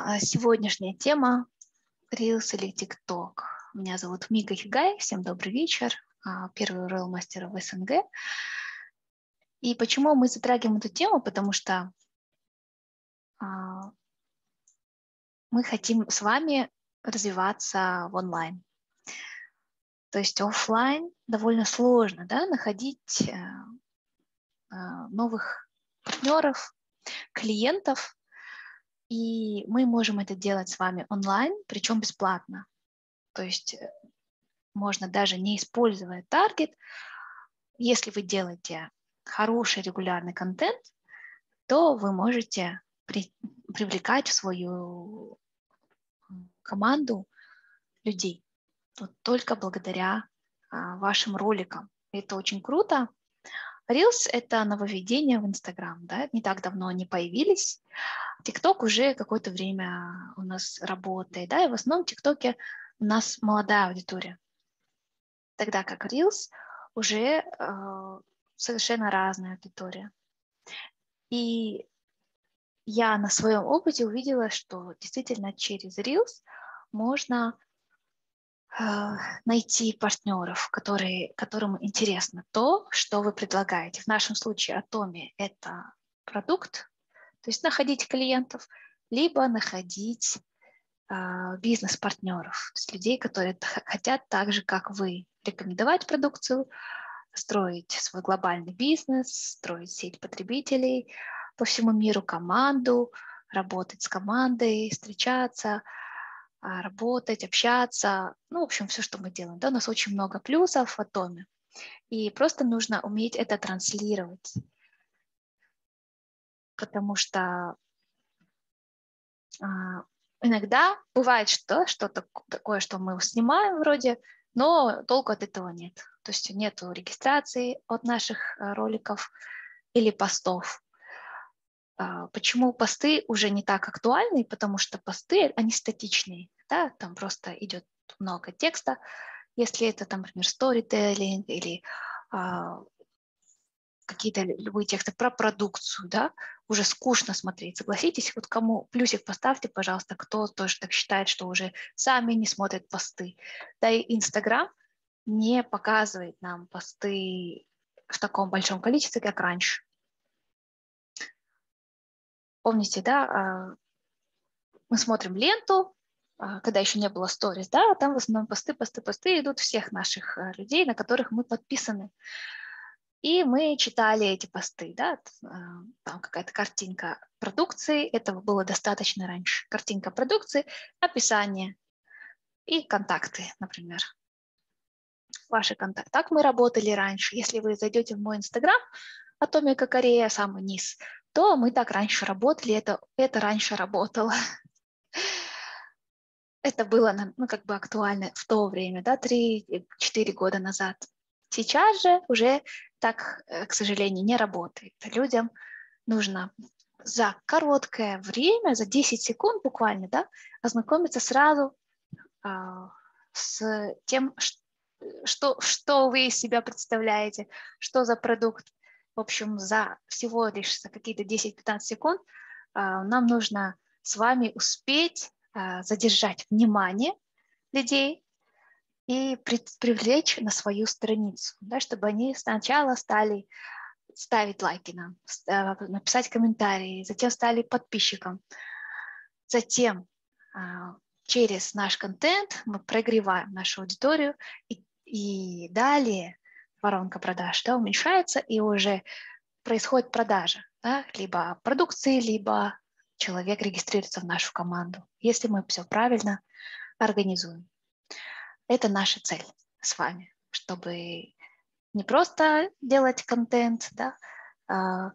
А, сегодняшняя тема Reels или TikTok. Меня зовут Мика Хигай, всем добрый вечер. А, первый Real мастер в СНГ. И почему мы затрагиваем эту тему? Потому что а, мы хотим с вами развиваться в онлайн. То есть офлайн довольно сложно да, находить э, э, новых партнеров, клиентов, и мы можем это делать с вами онлайн, причем бесплатно. То есть э, можно даже не используя таргет, если вы делаете хороший регулярный контент, то вы можете при, привлекать в свою команду людей вот только благодаря а, вашим роликам. Это очень круто. Reels – это нововведение в Instagram, да, не так давно они появились. TikTok уже какое-то время у нас работает, да, и в основном в TikTok у нас молодая аудитория, тогда как Reels уже э, совершенно разная аудитория. И я на своем опыте увидела, что действительно через Reels можно найти партнеров, которые, которым интересно то, что вы предлагаете. В нашем случае Atomi – это продукт, то есть находить клиентов, либо находить э, бизнес-партнеров, то есть людей, которые хотят так же, как вы, рекомендовать продукцию, строить свой глобальный бизнес, строить сеть потребителей по всему миру, команду, работать с командой, встречаться – а, работать, общаться, ну, в общем, все, что мы делаем. Да, у нас очень много плюсов в атоме. И просто нужно уметь это транслировать. Потому что а, иногда бывает что, что-то такое, что мы снимаем вроде, но толку от этого нет. То есть нет регистрации от наших а, роликов или постов. А, почему посты уже не так актуальны? Потому что посты, они статичные, да, там просто идет много текста. Если это, там, например, storytelling или а, какие-то любые тексты про продукцию, да, уже скучно смотреть. Согласитесь, вот кому плюсик поставьте, пожалуйста, кто тоже так считает, что уже сами не смотрят посты. Да и Инстаграм не показывает нам посты в таком большом количестве, как раньше. Помните, да, а, мы смотрим ленту, а, когда еще не было сторис, да, там в основном посты, посты, посты идут всех наших а, людей, на которых мы подписаны. И мы читали эти посты, да, там какая-то картинка продукции, этого было достаточно раньше. Картинка продукции, описание и контакты, например. Ваши контакты. Так мы работали раньше. Если вы зайдете в мой инстаграм, Атомика Корея, самый низ, то мы так раньше работали, это, это раньше работало. Это было ну, как бы актуально в то время, да, 3-4 года назад. Сейчас же уже так, э, к сожалению, не работает. Людям нужно за короткое время, за 10 секунд буквально, да, ознакомиться сразу а, с тем, что, что вы из себя представляете, что за продукт, в общем, за всего лишь за какие-то 10-15 секунд а, нам нужно с вами успеть а, задержать внимание людей и привлечь на свою страницу, да, чтобы они сначала стали ставить лайки нам, а, написать комментарии, затем стали подписчиком. Затем через наш контент мы прогреваем нашу аудиторию и, и далее воронка продаж да, уменьшается, и уже происходит продажа, да, либо продукции, либо человек регистрируется в нашу команду, если мы все правильно организуем. Это наша цель с вами, чтобы не просто делать контент, да, а,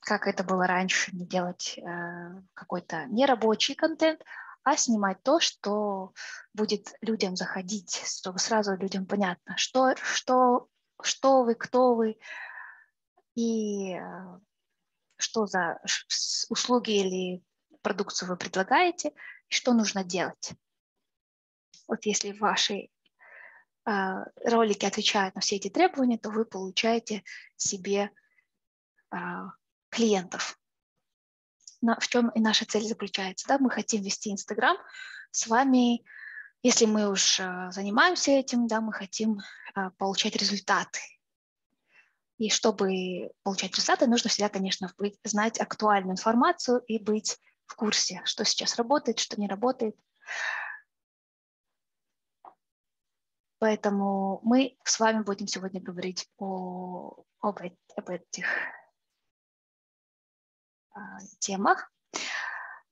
как это было раньше, не делать а, какой-то нерабочий контент, а снимать то, что будет людям заходить, чтобы сразу людям понятно, что, что что вы, кто вы и э, что за услуги или продукцию вы предлагаете, и что нужно делать. Вот если ваши э, ролики отвечают на все эти требования, то вы получаете себе э, клиентов. в чем и наша цель заключается. Да? Мы хотим вести Инстаграм с вами, если мы уж э, занимаемся этим, да, мы хотим э, получать результаты. И чтобы получать результаты, нужно всегда, конечно, быть, знать актуальную информацию и быть в курсе, что сейчас работает, что не работает. Поэтому мы с вами будем сегодня говорить о, об, об этих а, темах.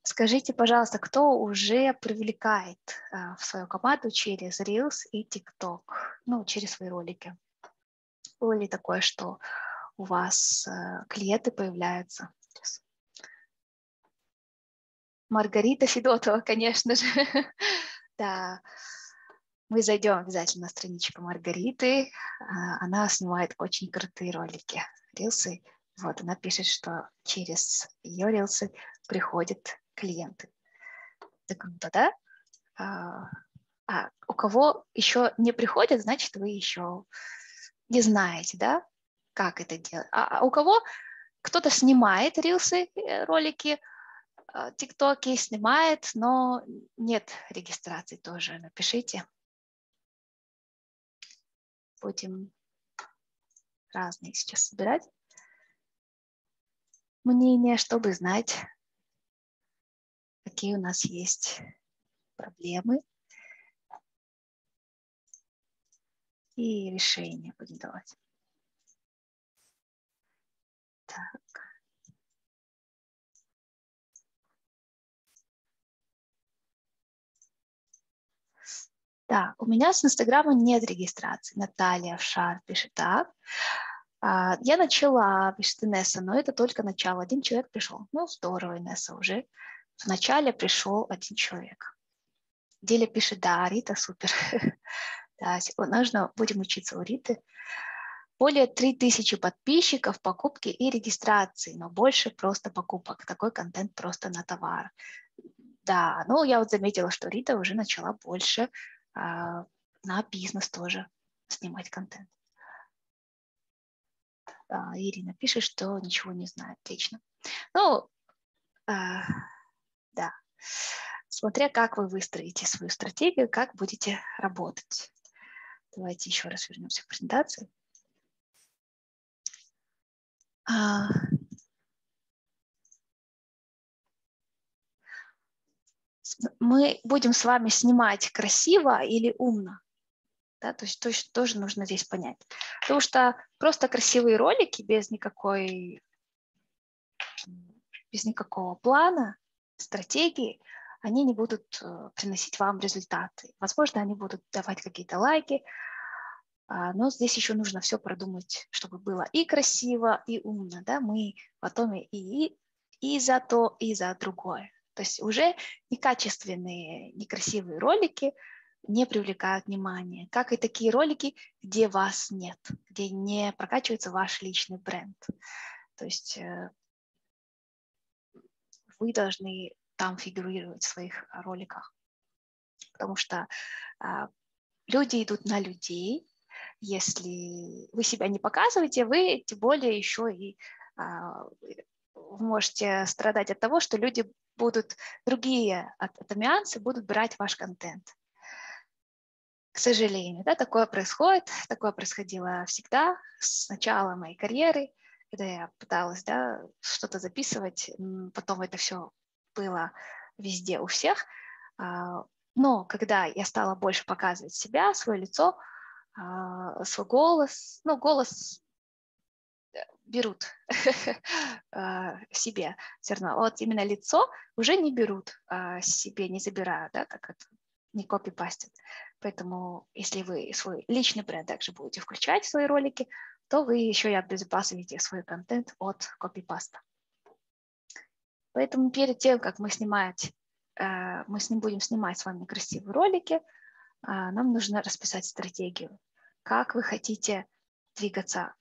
Скажите, пожалуйста, кто уже привлекает а, в свою команду через Reels и TikTok, ну, через свои ролики? Было ли такое, что у вас а, клиенты появляются? Маргарита Федотова, конечно же. да, мы зайдем обязательно на страничку Маргариты. А, она снимает очень крутые ролики, рилсы. Вот, она пишет, что через ее рилсы приходят клиенты. Это круто, да? А, а у кого еще не приходят, значит, вы еще не знаете, да, как это делать. А, а у кого кто-то снимает рилсы, э, ролики, а, тиктоки снимает, но нет регистрации тоже. Напишите будем разные сейчас собирать мнения, чтобы знать, какие у нас есть проблемы и решения будем давать. Так. Да, у меня с Инстаграма нет регистрации. Наталья в шар пишет так. А, я начала, пишет Инесса, но это только начало. Один человек пришел. Ну, здорово, Инесса, уже в начале пришел один человек. Деля пишет, да, Рита, супер. да, нужно, будем учиться у Риты. Более 3000 подписчиков, покупки и регистрации, но больше просто покупок. Такой контент просто на товар. Да, ну я вот заметила, что Рита уже начала больше а, на бизнес тоже снимать контент. А, Ирина пишет, что ничего не знает. Отлично. Ну, а, да. Смотря как вы выстроите свою стратегию, как будете работать. Давайте еще раз вернемся к презентации. мы будем с вами снимать красиво или умно. Да, то есть то тоже нужно здесь понять. Потому что просто красивые ролики без никакой без никакого плана, стратегии, они не будут э, приносить вам результаты. Возможно, они будут давать какие-то лайки, а, но здесь еще нужно все продумать, чтобы было и красиво, и умно. Да? Мы потом и, и за то, и за другое. То есть уже некачественные, некрасивые ролики не привлекают внимания, как и такие ролики, где вас нет, где не прокачивается ваш личный бренд. То есть э, вы должны там фигурировать в своих роликах, потому что а, люди идут на людей, если вы себя не показываете, вы тем более еще и а, можете страдать от того, что люди будут, другие атомианцы будут брать ваш контент. К сожалению, да, такое происходит, такое происходило всегда с начала моей карьеры, когда я пыталась да, что-то записывать, потом это все было везде у всех. А, но когда я стала больше показывать себя, свое лицо, а, свой голос, ну, голос берут а, себе все равно. Вот именно лицо уже не берут себе, не забирают, да, как это не копипастят. Поэтому если вы свой личный бренд также будете включать в свои ролики, то вы еще и обезопасиваете свой контент от копипаста. Поэтому перед тем, как мы снимать, а, мы с ним будем снимать с вами красивые ролики, нам нужно расписать стратегию, как вы хотите двигаться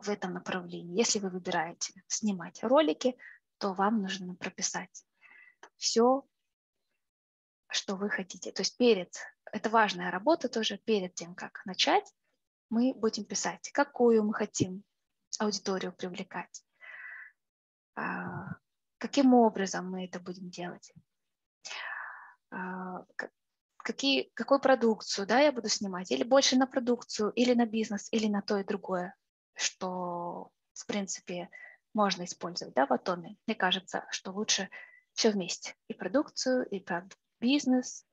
в этом направлении. Если вы выбираете снимать ролики, то вам нужно прописать все, что вы хотите. То есть перед, это важная работа тоже, перед тем, как начать, мы будем писать, какую мы хотим аудиторию привлекать, а, каким образом мы это будем делать, а, какие, какую продукцию да, я буду снимать, или больше на продукцию, или на бизнес, или на то и другое, что, в принципе, можно использовать да, в Атоме. Мне кажется, что лучше все вместе, и продукцию, и бизнес,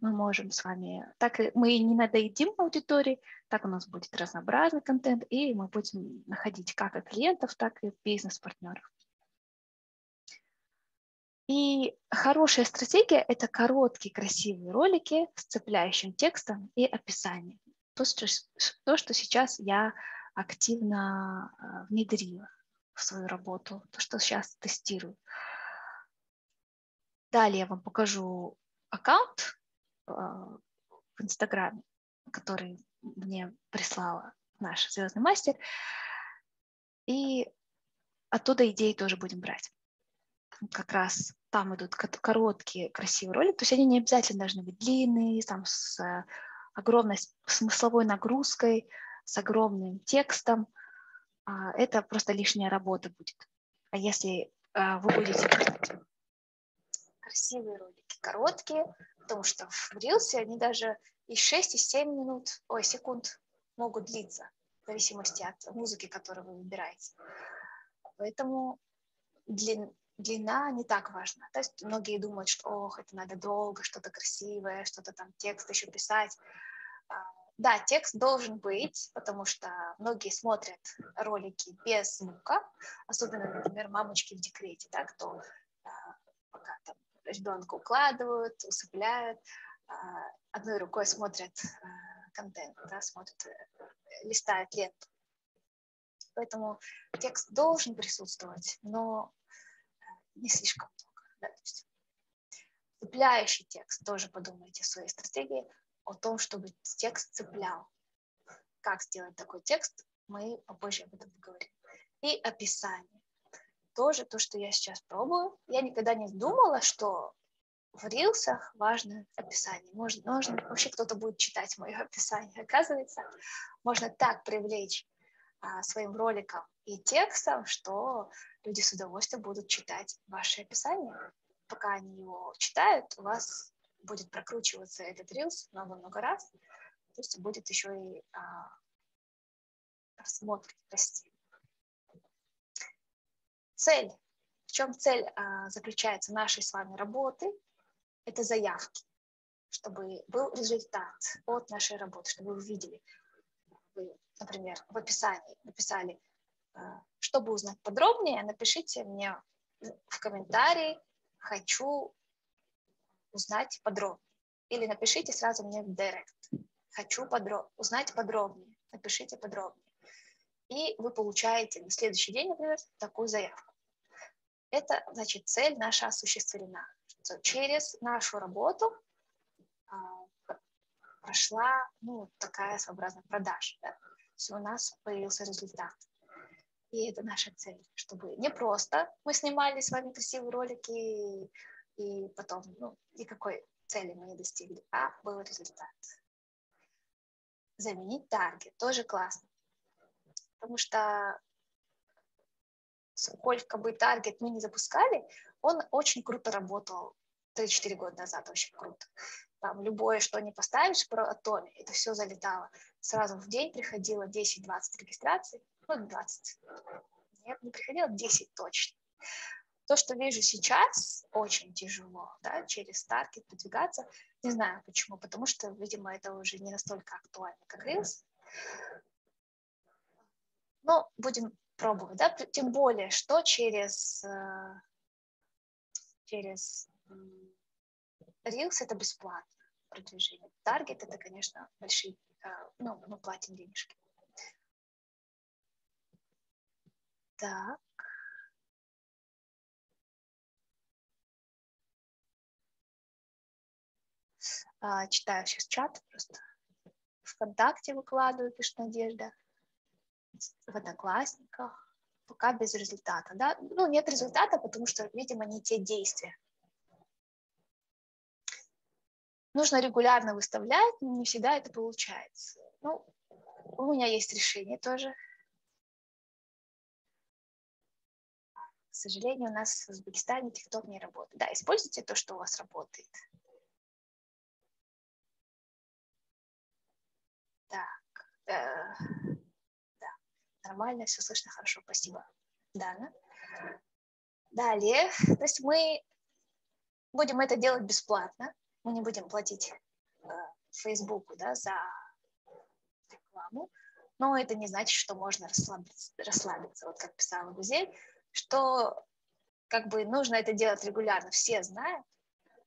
мы можем с вами, так мы не надоедим аудитории, так у нас будет разнообразный контент, и мы будем находить как и клиентов, так и бизнес-партнеров. И хорошая стратегия – это короткие красивые ролики с цепляющим текстом и описанием. То, что, то, что сейчас я активно э, внедрила в свою работу, то, что сейчас тестирую. Далее я вам покажу аккаунт в Инстаграме, который мне прислала наш звездный мастер. И оттуда идеи тоже будем брать. Как раз там идут короткие, красивые ролики, то есть они не обязательно должны быть длинные, там с э, огромной смысловой нагрузкой, с огромным текстом. А, это просто лишняя работа будет. А если а, вы будете красивые ролики, короткие, потому что в Reels они даже и 6, и 7 минут, ой, секунд могут длиться, в зависимости от музыки, которую вы выбираете. Поэтому длин, длина не так важна. То есть многие думают, что ох, это надо долго, что-то красивое, что-то там текст еще писать. А, да, текст должен быть, потому что многие смотрят ролики без звука, особенно, например, мамочки в декрете, да, кто ребенка укладывают, усыпляют, а, одной рукой смотрят контент, да, смотрят, э, листают ленту. Поэтому текст должен присутствовать, но не слишком много. Да, есть цепляющий текст, тоже подумайте о своей стратегии, о том, чтобы текст цеплял. Как сделать такой текст, мы попозже об этом поговорим. И описание. Тоже то, что я сейчас пробую. Я никогда не думала, что в рилсах важно описание. Может, можно, вообще кто-то будет читать мое описание. Оказывается, можно так привлечь а, своим роликом и текстом, что люди с удовольствием будут читать ваше описание. Пока они его читают, у вас будет прокручиваться этот рилс много-много раз, то есть будет еще и а, просмотр расти. Цель. В чем цель а, заключается нашей с вами работы? Это заявки, чтобы был результат от нашей работы, чтобы вы увидели, вы, например, в описании написали, э, чтобы узнать подробнее, напишите мне в комментарии «хочу узнать подробнее». Или напишите сразу мне в директ «хочу подроб... узнать подробнее», напишите подробнее. И вы получаете на следующий день, например, такую заявку. Это, значит, цель наша осуществлена. Через нашу работу а, прошла ну, такая своеобразная продажа. Да? У нас появился результат. И это наша цель, чтобы не просто мы снимали с вами красивые ролики и, и потом ну, никакой цели мы не достигли, а был результат. Заменить таргет тоже классно, потому что сколько бы таргет мы не запускали, он очень круто работал 3-4 года назад, очень круто там любое, что не поставишь про Atomi, это все залетало. Сразу в день приходило 10-20 регистраций, ну, 20. Нет, не приходило 10 точно. То, что вижу сейчас, очень тяжело, да, через таргет продвигаться. Не знаю почему, потому что, видимо, это уже не настолько актуально, как Reels. Но будем пробовать, да, тем более, что через, э, через Reels это бесплатно продвижение. Таргет это, конечно, большие, а, ну, мы платим денежки. Так. А, читаю сейчас чат просто. ВКонтакте выкладываю, пишет Надежда. В Одноклассниках. Пока без результата. Да? Ну, нет результата, потому что, видимо, не те действия. нужно регулярно выставлять, не всегда это получается. Ну, у меня есть решение тоже. К сожалению, у нас в Узбекистане TikTok не работает. Да, используйте то, что у вас работает. Так, э, нормально, все слышно хорошо, спасибо. Дана. Далее, то есть мы будем это делать бесплатно, мы не будем платить э, Фейсбуку да, за рекламу, но это не значит, что можно расслабиться, расслабиться. вот как писала Гузель, что как бы нужно это делать регулярно, все знают,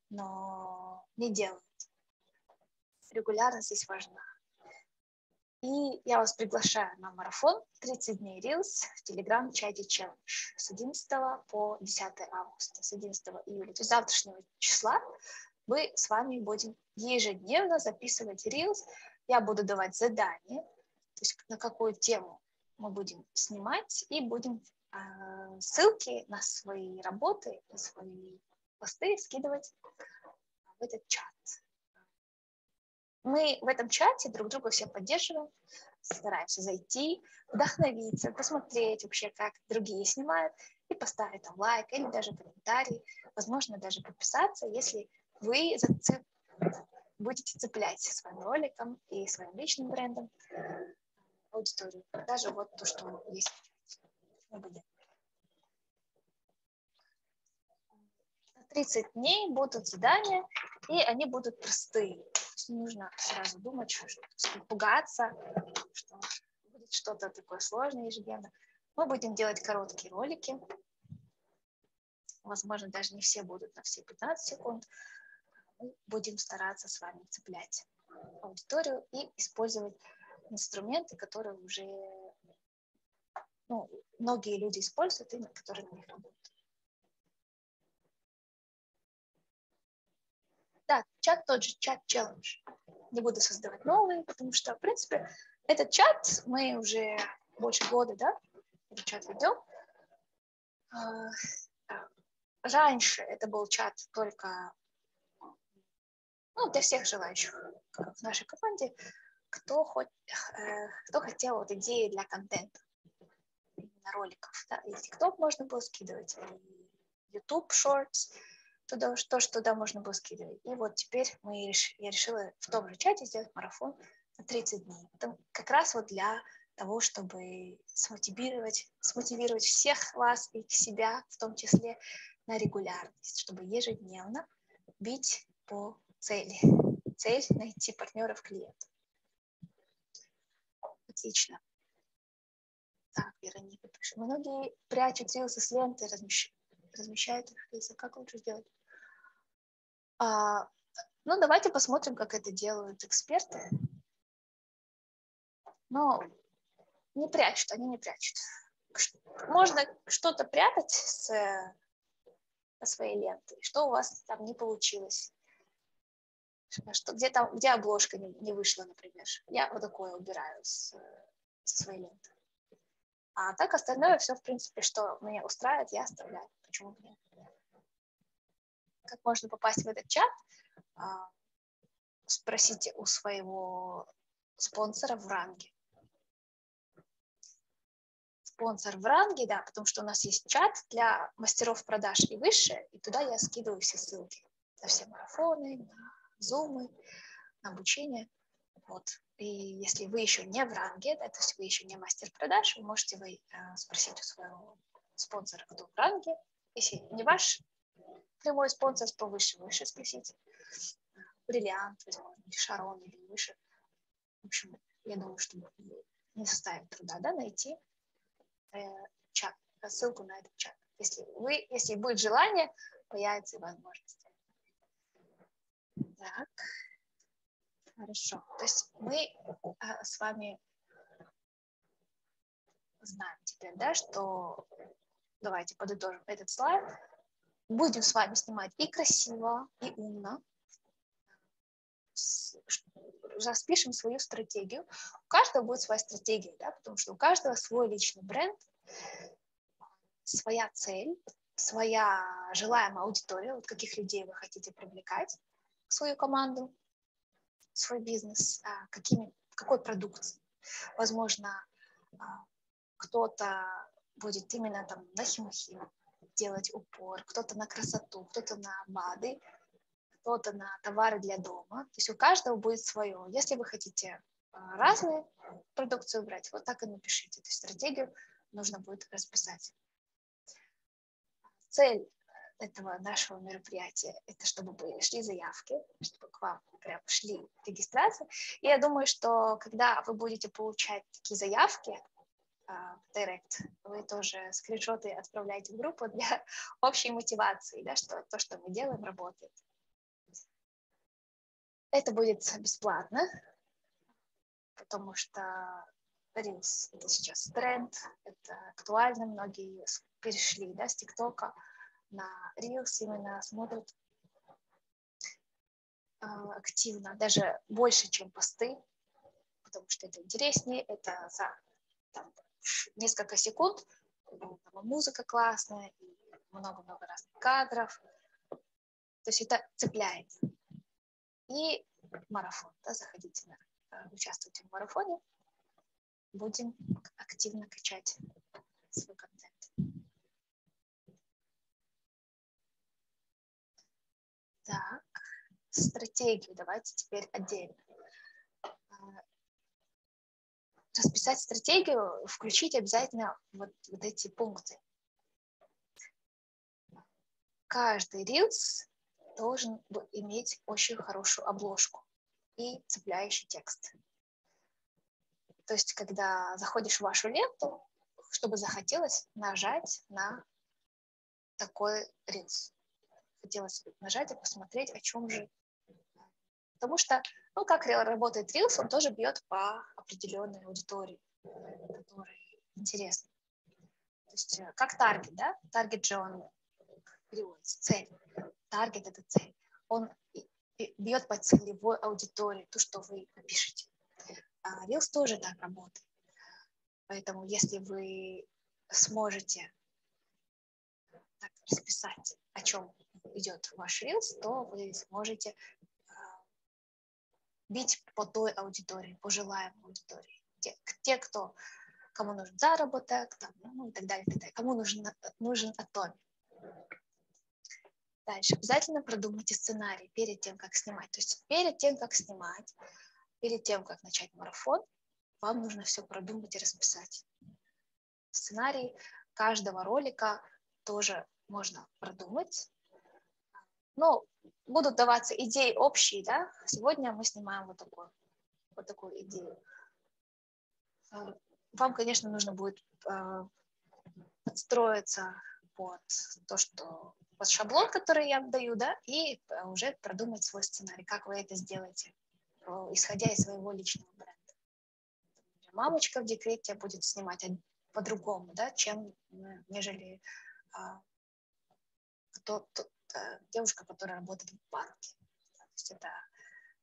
но не делают. Регулярность здесь важна. И я вас приглашаю на марафон 30 дней Reels в Telegram-чате Challenge с 11 по 10 августа, с 11 июля, то завтрашнего числа мы с вами будем ежедневно записывать Reels. Я буду давать задания, то есть на какую тему мы будем снимать, и будем э, ссылки на свои работы, на свои посты скидывать в этот чат. Мы в этом чате друг друга все поддерживаем, стараемся зайти, вдохновиться, посмотреть вообще, как другие снимают, и поставить там лайк или даже комментарий, возможно, даже подписаться, если вы зацеп... будете цеплять своим роликом и своим личным брендом аудиторию. Даже вот то, что есть чате. 30 дней будут задания, и они будут простые. Не нужно сразу думать, что пугаться, что будет что-то такое сложное ежедневно. Мы будем делать короткие ролики. Возможно, даже не все будут на все 15 секунд. Мы будем стараться с вами цеплять аудиторию и использовать инструменты, которые уже ну, многие люди используют и которые на них работают. Да, чат тот же, чат челлендж. Не буду создавать новый, потому что, в принципе, этот чат мы уже больше года, да, этот чат ведем. А, раньше это был чат только ну, для всех желающих в нашей команде, кто, хоть, э, кто хотел вот идеи для контента, на роликов. Да? И TikTok можно было скидывать, и YouTube Shorts, туда, то, что туда можно было скидывать. И вот теперь мы, я решила в том же чате сделать марафон на 30 дней. Это как раз вот для того, чтобы смотивировать, смотивировать всех вас и себя, в том числе на регулярность, чтобы ежедневно бить по цели. Цель – найти партнеров клиентов. Отлично. Так, Вероника пишет. Многие прячут рилсы с ленты, размещают размещает их рилсы. Как лучше сделать? А, ну, давайте посмотрим, как это делают эксперты. Но не прячут, они не прячут. Можно что-то прятать с, своей ленты, что у вас там не получилось. Что, где, там, где обложка не, не вышла, например. Я вот такое убираю с, со своей ленты. А так остальное все, в принципе, что меня устраивает, я оставляю. Почему бы нет? Как можно попасть в этот чат? А, спросите у своего спонсора в ранге. Спонсор в ранге, да, потому что у нас есть чат для мастеров продаж и выше, и туда я скидываю все ссылки на все марафоны, на зумы, на обучение. Вот. И если вы еще не в ранге, да, то есть вы еще не мастер продаж, вы можете вы э, спросить у своего спонсора, кто в ранге. Если не ваш прямой спонсор, то выше, выше спросите. Бриллиант, или Шарон, или выше. В общем, я думаю, что не составит труда да, найти э, чат, ссылку на этот чат. Если, вы, если будет желание, появится возможность. Так. Хорошо. То есть мы а, с вами знаем теперь, да, что давайте подытожим этот слайд. Будем с вами снимать и красиво, и умно. Распишем свою стратегию. У каждого будет своя стратегия, да, потому что у каждого свой личный бренд, своя цель, своя желаемая аудитория, вот каких людей вы хотите привлекать в свою команду свой бизнес, а, какими, какой продукцией. Возможно, а, кто-то будет именно там на химохим, делать упор, кто-то на красоту, кто-то на БАДы, кто-то на товары для дома. То есть у каждого будет свое. Если вы хотите а, разные продукцию брать, вот так и напишите. То есть стратегию нужно будет расписать. Цель этого нашего мероприятия – это чтобы были, шли заявки, чтобы к вам прям шли регистрации. И я думаю, что когда вы будете получать такие заявки, uh, Direct, вы тоже скриншоты отправляете в группу для общей мотивации, да, что то, что мы делаем, работает. Это будет бесплатно, потому что Reels – это сейчас тренд, это актуально, многие перешли да, с ТикТока на Reels, именно смотрят э, активно, даже больше, чем посты, потому что это интереснее, это за там, несколько секунд, там, музыка классная, много-много разных кадров, то есть это цепляет. И марафон, да, заходите на, э, участвуйте в марафоне, будем активно качать свой контент. Так, стратегию давайте теперь отдельно. А, расписать стратегию, включить обязательно вот, вот эти пункты. Каждый рилс должен иметь очень хорошую обложку и цепляющий текст. То есть, когда заходишь в вашу ленту, чтобы захотелось нажать на такой рилс. Хотелось нажать и посмотреть, о чем же. Потому что, ну, как работает рилс, он тоже бьет по определенной аудитории, которая интересна. То есть, э, как таргет, да? Таргет же он переводится, цель. Таргет – это цель. Он бьет по целевой аудитории, то, что вы напишете. А Reels тоже так работает. Поэтому если вы сможете так расписать, о чем идет ваш Reels, то вы сможете бить по той аудитории, по желаемой аудитории. Те, те кто, кому нужен заработок, там, ну, и так далее, так далее. кому нужен, нужен атомик. Дальше. Обязательно продумайте сценарий перед тем, как снимать. То есть перед тем, как снимать, перед тем, как начать марафон, вам нужно все продумать и расписать. Сценарий каждого ролика тоже можно продумать. Но будут даваться идеи общие, да? Сегодня мы снимаем вот такую, вот такую идею. Вам, конечно, нужно будет э, подстроиться под то, что под шаблон, который я даю, да, и э, уже продумать свой сценарий, как вы это сделаете, э, исходя из своего личного бренда. Мамочка в декрете будет снимать по-другому, да, чем нежели а, то, то, девушка, которая работает в банке. То есть это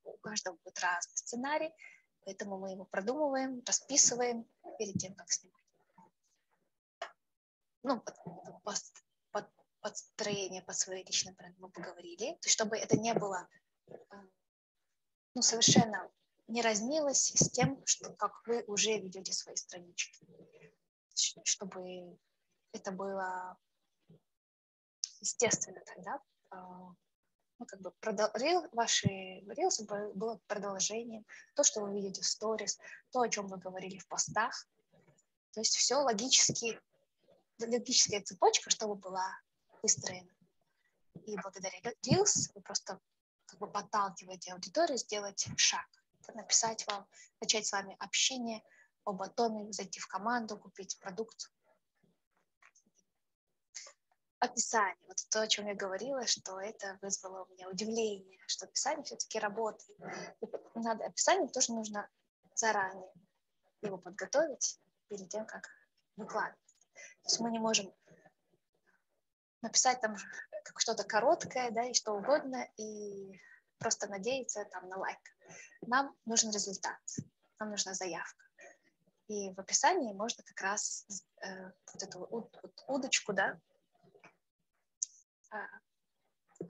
у каждого будет разный сценарий, поэтому мы его продумываем, расписываем перед тем, как снимать. Ну, подстроение под свой личный бренд мы поговорили, то есть чтобы это не было э, ну, совершенно не разнилось с тем, что, как вы уже ведете свои странички, чтобы это было естественно тогда, э, ну, как бы продол- рил, ваши рилсы было продолжением, то, что вы видите в сторис, то, о чем вы говорили в постах, то есть все логически, логическая цепочка, чтобы была выстроена. И благодаря Reels вы просто как бы подталкиваете аудиторию сделать шаг, написать вам, начать с вами общение об атоме, зайти в команду, купить продукт. Описание. Вот то, о чем я говорила, что это вызвало у меня удивление, что описание все-таки работает. И надо, описание тоже нужно заранее его подготовить перед тем, как выкладывать. То есть мы не можем написать там что-то короткое, да, и что угодно, и просто надеяться там на лайк. Нам нужен результат, нам нужна заявка. И в описании можно как раз э, вот эту вот, удочку, да, то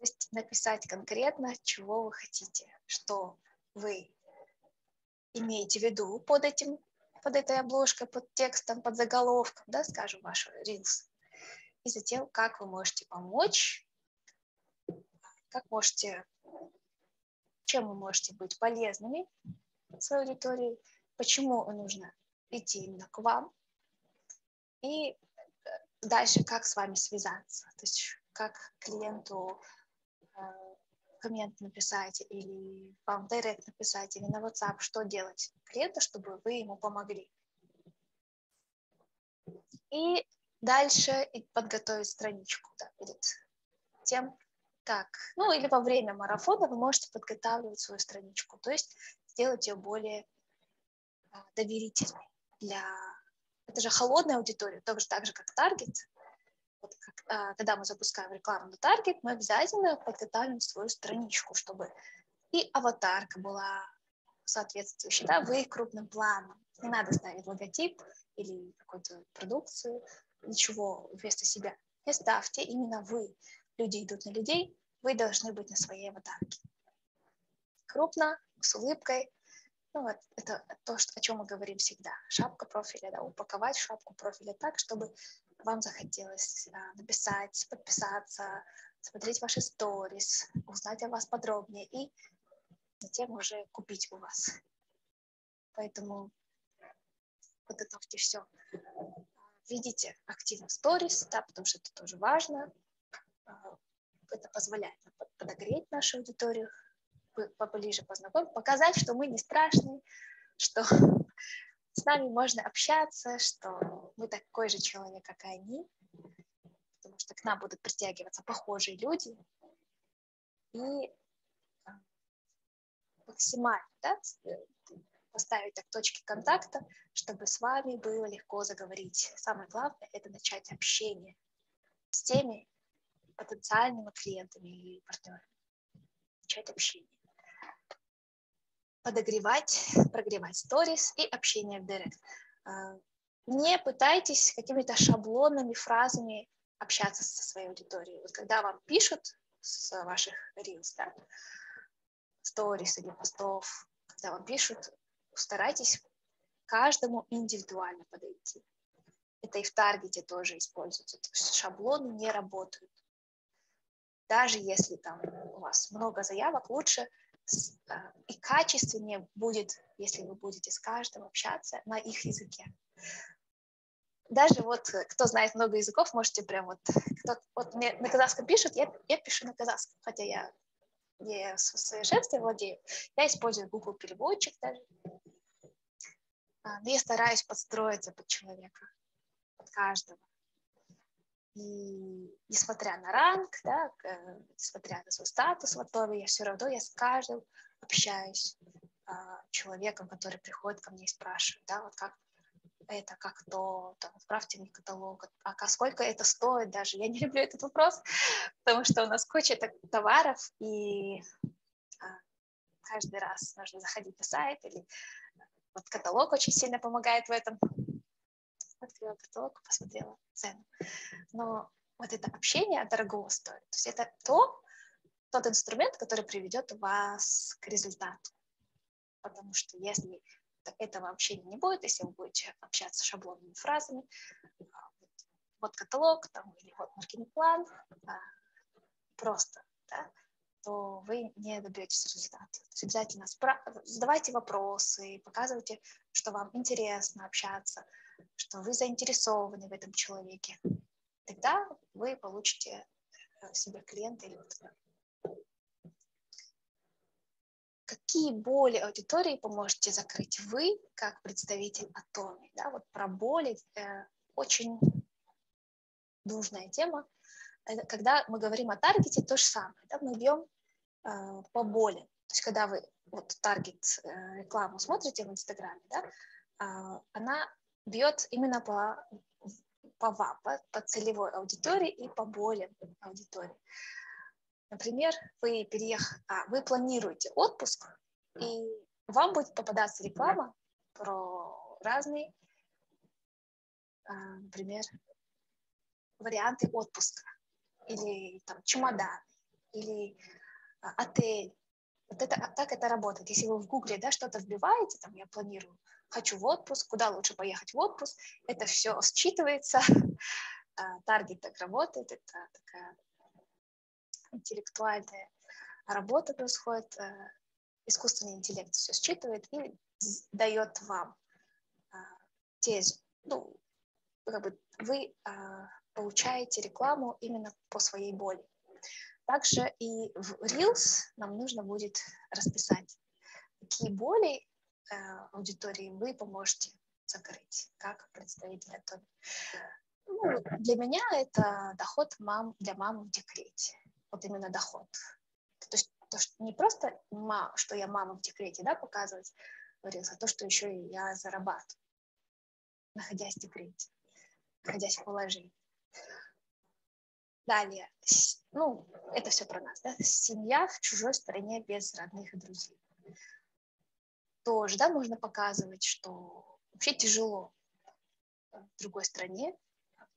есть написать конкретно, чего вы хотите, что вы имеете в виду под этим, под этой обложкой, под текстом, под заголовком, да, скажем, ваш Reels и затем, как вы можете помочь, как можете, чем вы можете быть полезными своей аудитории, почему нужно идти именно к вам, и дальше как с вами связаться, то есть как клиенту э, коммент написать или вам директ написать или на WhatsApp, что делать клиенту, чтобы вы ему помогли. И дальше подготовить страничку да, перед тем, как, ну или во время марафона вы можете подготавливать свою страничку, то есть сделать ее более а, доверительной для... Это же холодная аудитория, также так же, как таргет. Вот как, а, когда мы запускаем рекламу на таргет, мы обязательно подготавливаем свою страничку, чтобы и аватарка была соответствующей, да, вы крупным планом. Не надо ставить логотип или какую-то продукцию, ничего вместо себя. Не ставьте, именно вы. Люди идут на людей, вы должны быть на своей аватарке. Крупно, с улыбкой. Ну вот, это то, что, о чем мы говорим всегда. Шапка профиля, да, упаковать шапку профиля так, чтобы вам захотелось а, написать, подписаться, смотреть ваши сторис, узнать о вас подробнее и затем уже купить у вас. Поэтому подготовьте все видите активно сторис, да, потому что это тоже важно. А, это позволяет подогреть нашу аудиторию, поближе познакомить, показать, что мы не страшные, что с нами можно общаться, что мы такой же человек, как и они, потому что к нам будут притягиваться похожие люди. И а, максимально да, поставить так точки контакта, чтобы с вами было легко заговорить. Самое главное – это начать общение с теми потенциальными клиентами или партнерами. Начать общение. Подогревать, прогревать сторис и общение в директ. А, не пытайтесь какими-то шаблонными фразами общаться со своей аудиторией. Вот когда вам пишут с ваших reels, да, сторис или постов, когда вам пишут, старайтесь каждому индивидуально подойти. Это и в таргете тоже используется. То есть шаблоны не работают. Даже если там у вас много заявок, лучше и качественнее будет, если вы будете с каждым общаться на их языке. Даже вот, кто знает много языков, можете прям вот, кто, вот мне на казахском пишут, я, я пишу на казахском, хотя я не в совершенстве владею. Я использую Google переводчик даже. А, но я стараюсь подстроиться под человека, под каждого. И несмотря на ранг, да, несмотря на свой статус в Латвии, я все равно я с каждым общаюсь а, человеком, который приходит ко мне и спрашивает, да, вот как это, как то, там, отправьте мне каталог, а сколько это стоит даже. Я не люблю этот вопрос, потому что у нас куча товаров, и а, каждый раз нужно заходить на сайт или вот каталог очень сильно помогает в этом. Открыла каталог, посмотрела цену. Но вот это общение дорого стоит. То есть это то, тот инструмент, который приведет вас к результату. Потому что если этого общения не будет, если вы будете общаться шаблонными фразами, а, вот каталог там, или вот маркетинг-план, а, просто, да, то вы не добьетесь результата. Обязательно спра- задавайте вопросы, показывайте, что вам интересно общаться, что вы заинтересованы в этом человеке. Тогда вы получите э, себе клиента или Какие боли аудитории поможете закрыть вы, как представитель Атоми? Да, вот про боли э, очень нужная тема. Это когда мы говорим о таргете, то же самое. Да, мы бьем э, по боли. То есть когда вы вот таргет э, рекламу смотрите в Инстаграме, да, э, она бьет именно по, по вам, по, по целевой аудитории и по болям аудитории. Например, вы, переех... а, вы планируете отпуск, и вам будет попадаться реклама про разные, а, например, варианты отпуска, или там чемодан, или а, отель. Вот это, так это работает. Если вы в Гугле да, что-то вбиваете, там я планирую, хочу в отпуск, куда лучше поехать в отпуск, это все считывается, таргет так работает, это такая интеллектуальная работа происходит, искусственный интеллект все считывает и дает вам те, ну, как бы вы получаете рекламу именно по своей боли. Также и в Reels нам нужно будет расписать, какие боли аудитории вы поможете закрыть, как представитель Atomy. Ну, для меня это доход мам, для мамы в декрете. Вот именно доход. То есть то, что не просто, ма, что я мама в декрете, да, показывать Reels, а то, что еще и я зарабатываю, находясь в декрете, находясь в положении. Далее, ну, это все про нас, да, семья в чужой стране без родных и друзей. Тоже, да, можно показывать, что вообще тяжело в другой стране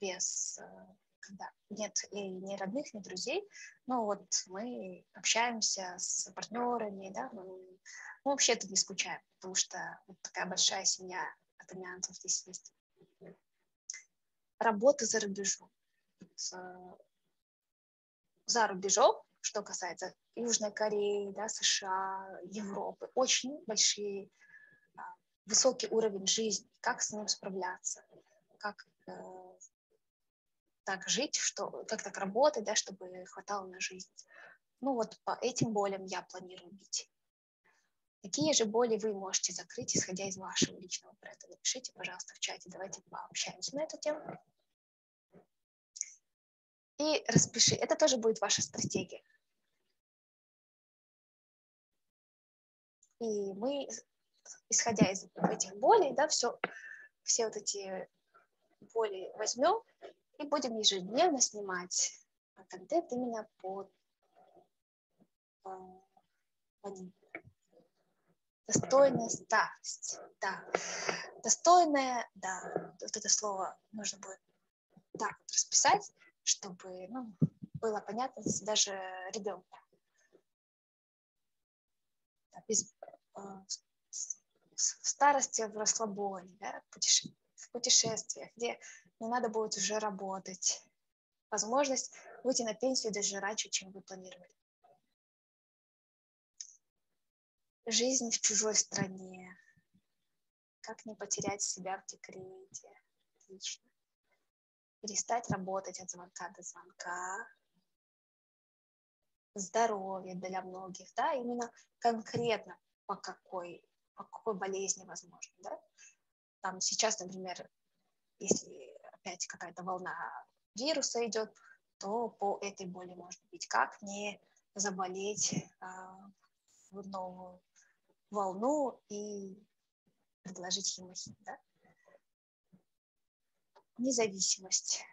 без, э, когда нет и ни родных, ни друзей, но вот мы общаемся с партнерами, да, мы, мы вообще тут не скучаем, потому что вот такая большая семья атомианцев здесь есть. Работа за рубежом. Э, за рубежом, что касается Южной Кореи, да, США, Европы, очень большие, а, высокий уровень жизни, как с ним справляться, как э, так жить, что, как так работать, да, чтобы хватало на жизнь. Ну вот по этим болям я планирую бить. Какие же боли вы можете закрыть, исходя из вашего личного бренда? Напишите, пожалуйста, в чате, давайте пообщаемся на эту тему и распиши. Это тоже будет ваша стратегия. И мы, исходя из этих болей, да, все, все вот эти боли возьмем и будем ежедневно снимать контент именно по, по, по. Достойная старость, да. Достойная, да, вот это слово нужно будет так вот расписать чтобы ну, было понятно даже ребенку. Без, э, в старости в расслабоне, да, в путешествиях, где не надо будет уже работать. Возможность выйти на пенсию даже раньше, чем вы планировали. Жизнь в чужой стране. Как не потерять себя в декрете. Отлично перестать работать от звонка до звонка, здоровье для многих, да, именно конкретно по какой, по какой болезни возможно, да. Там сейчас, например, если опять какая-то волна вируса идет, то по этой боли может быть как не заболеть а, в новую волну и предложить химохим, да независимость.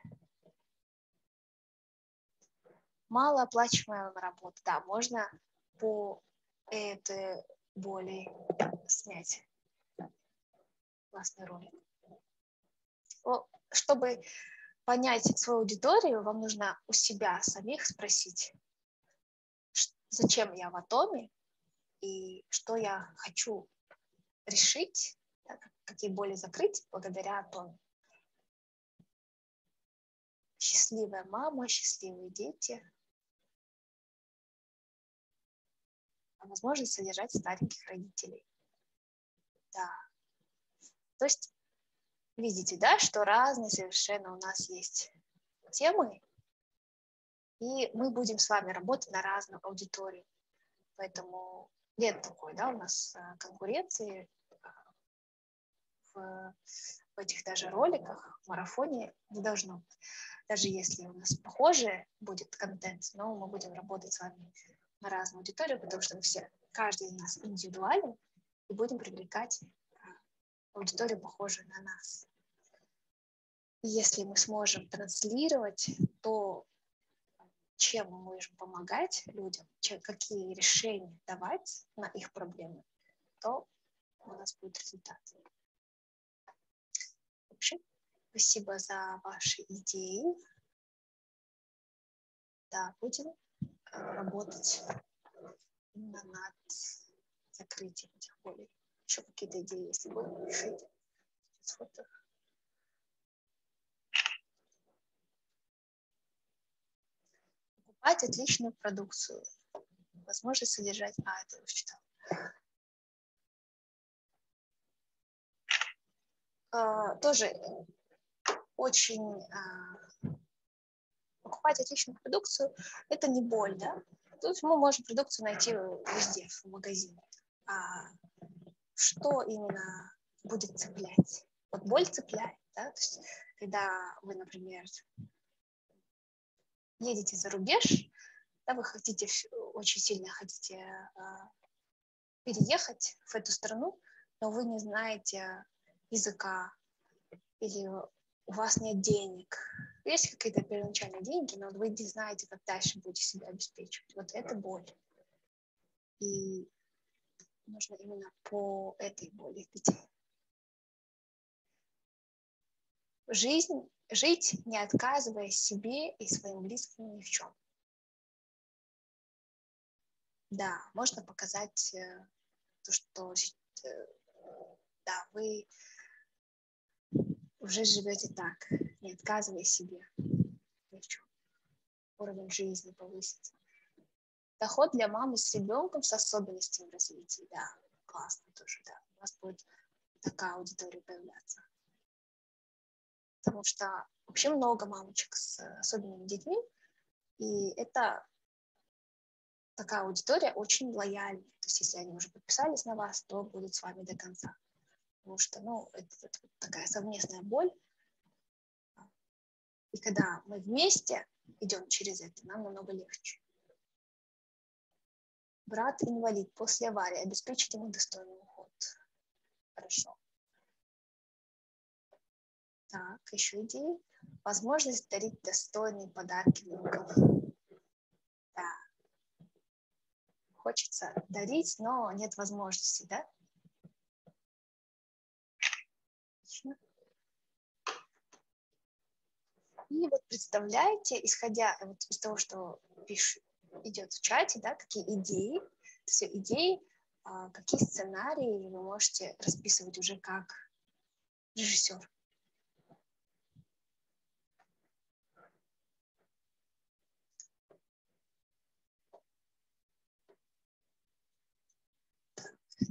Малооплачиваемая работа. Да, можно по этой боли снять классный ролик. Чтобы понять свою аудиторию, вам нужно у себя самих спросить, зачем я в атоме и что я хочу решить, какие боли закрыть благодаря атоме. Счастливая мама, счастливые дети, возможность содержать стареньких родителей. Да. То есть видите, да, что разные совершенно у нас есть темы, и мы будем с вами работать на разную аудиторию. Поэтому нет такой, да, у нас э, конкуренции э, в, в этих даже роликах, в марафоне не должно даже если у нас похожий будет контент, но мы будем работать с вами на разную аудиторию, потому что мы все, каждый из нас индивидуален, и будем привлекать а, аудиторию, похожую на нас. И если мы сможем транслировать то, чем мы можем помогать людям, чем, какие решения давать на их проблемы, то у нас будет результат. Вообще, Спасибо за ваши идеи. Да, будем работать именно над закрытием этих болей. Еще какие-то идеи, если будут, пишите. Сейчас покупать отличную продукцию, возможность содержать... А, это я читала. Uh, тоже очень uh, покупать отличную продукцию это не боль, да? Тут мы можем продукцию найти везде, в магазине. А что именно будет цеплять? Вот боль цепляет, да? То есть, когда вы, например, едете за рубеж, да, вы хотите, очень сильно хотите а, переехать в эту страну, но вы не знаете языка или у вас нет денег. Есть какие-то первоначальные деньги, но вы не знаете, как дальше будете себя обеспечивать. Вот это боль. И нужно именно по этой боли идти. Жизнь, жить, не отказывая себе и своим близким ни в чем. Да, можно показать э, то, что э, да, вы уже живете так, не отказывая себе ни в чем. Уровень жизни повысится. Доход для мамы с ребенком с особенностями развития, да, классно тоже, да. У вас будет такая аудитория появляться. Потому что вообще много мамочек с особенными детьми, и это такая аудитория очень лояльная. То есть если они уже подписались на вас, то будут с вами до конца. Потому что, ну, это, это такая совместная боль. И когда мы вместе идем через это, нам намного легче. Брат инвалид после аварии, обеспечить ему достойный уход. Хорошо. Так, еще идеи. Возможность дарить достойные подарки внукам. Да, хочется дарить, но нет возможности, да? Отлично. И вот представляете, исходя вот из того, что пишет, идет в чате, да, какие идеи, все идеи, а, какие сценарии вы можете расписывать уже как режиссер.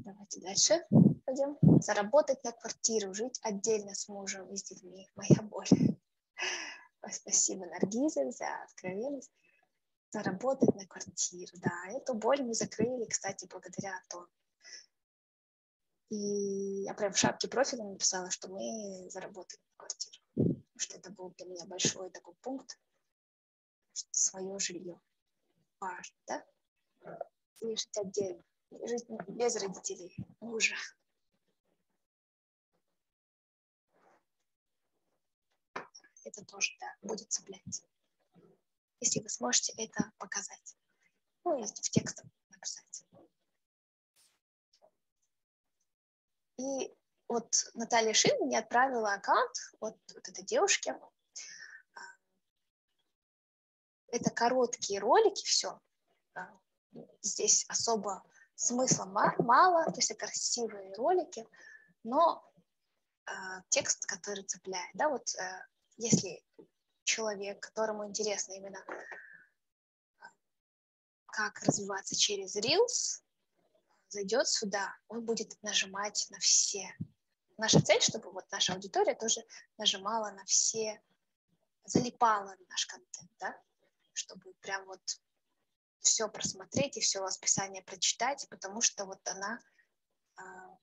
Давайте дальше пойдем. Заработать на квартиру, жить отдельно с мужем и с детьми. Моя боль. Спасибо, Наргиза, за откровенность. Заработать на квартиру, да. Эту боль мы закрыли, кстати, благодаря Антону. И я прям в шапке профиля написала, что мы заработали на квартиру. Что это был для меня большой такой пункт, свое жилье важно, да? И жить отдельно жить без родителей, мужа. Это тоже, да, будет цеплять. Если вы сможете это показать. Ну, или в текстом написать. И вот Наталья Шин мне отправила аккаунт вот, вот этой девушки. Это короткие ролики, все. Здесь особо смысла мало, то есть красивые ролики, но э, текст, который цепляет, да, вот э, если человек, которому интересно именно как развиваться через Reels, зайдет сюда, он будет нажимать на все. Наша цель, чтобы вот наша аудитория тоже нажимала на все, залипала на наш контент, да, чтобы прям вот все просмотреть и все расписание прочитать, потому что вот она а,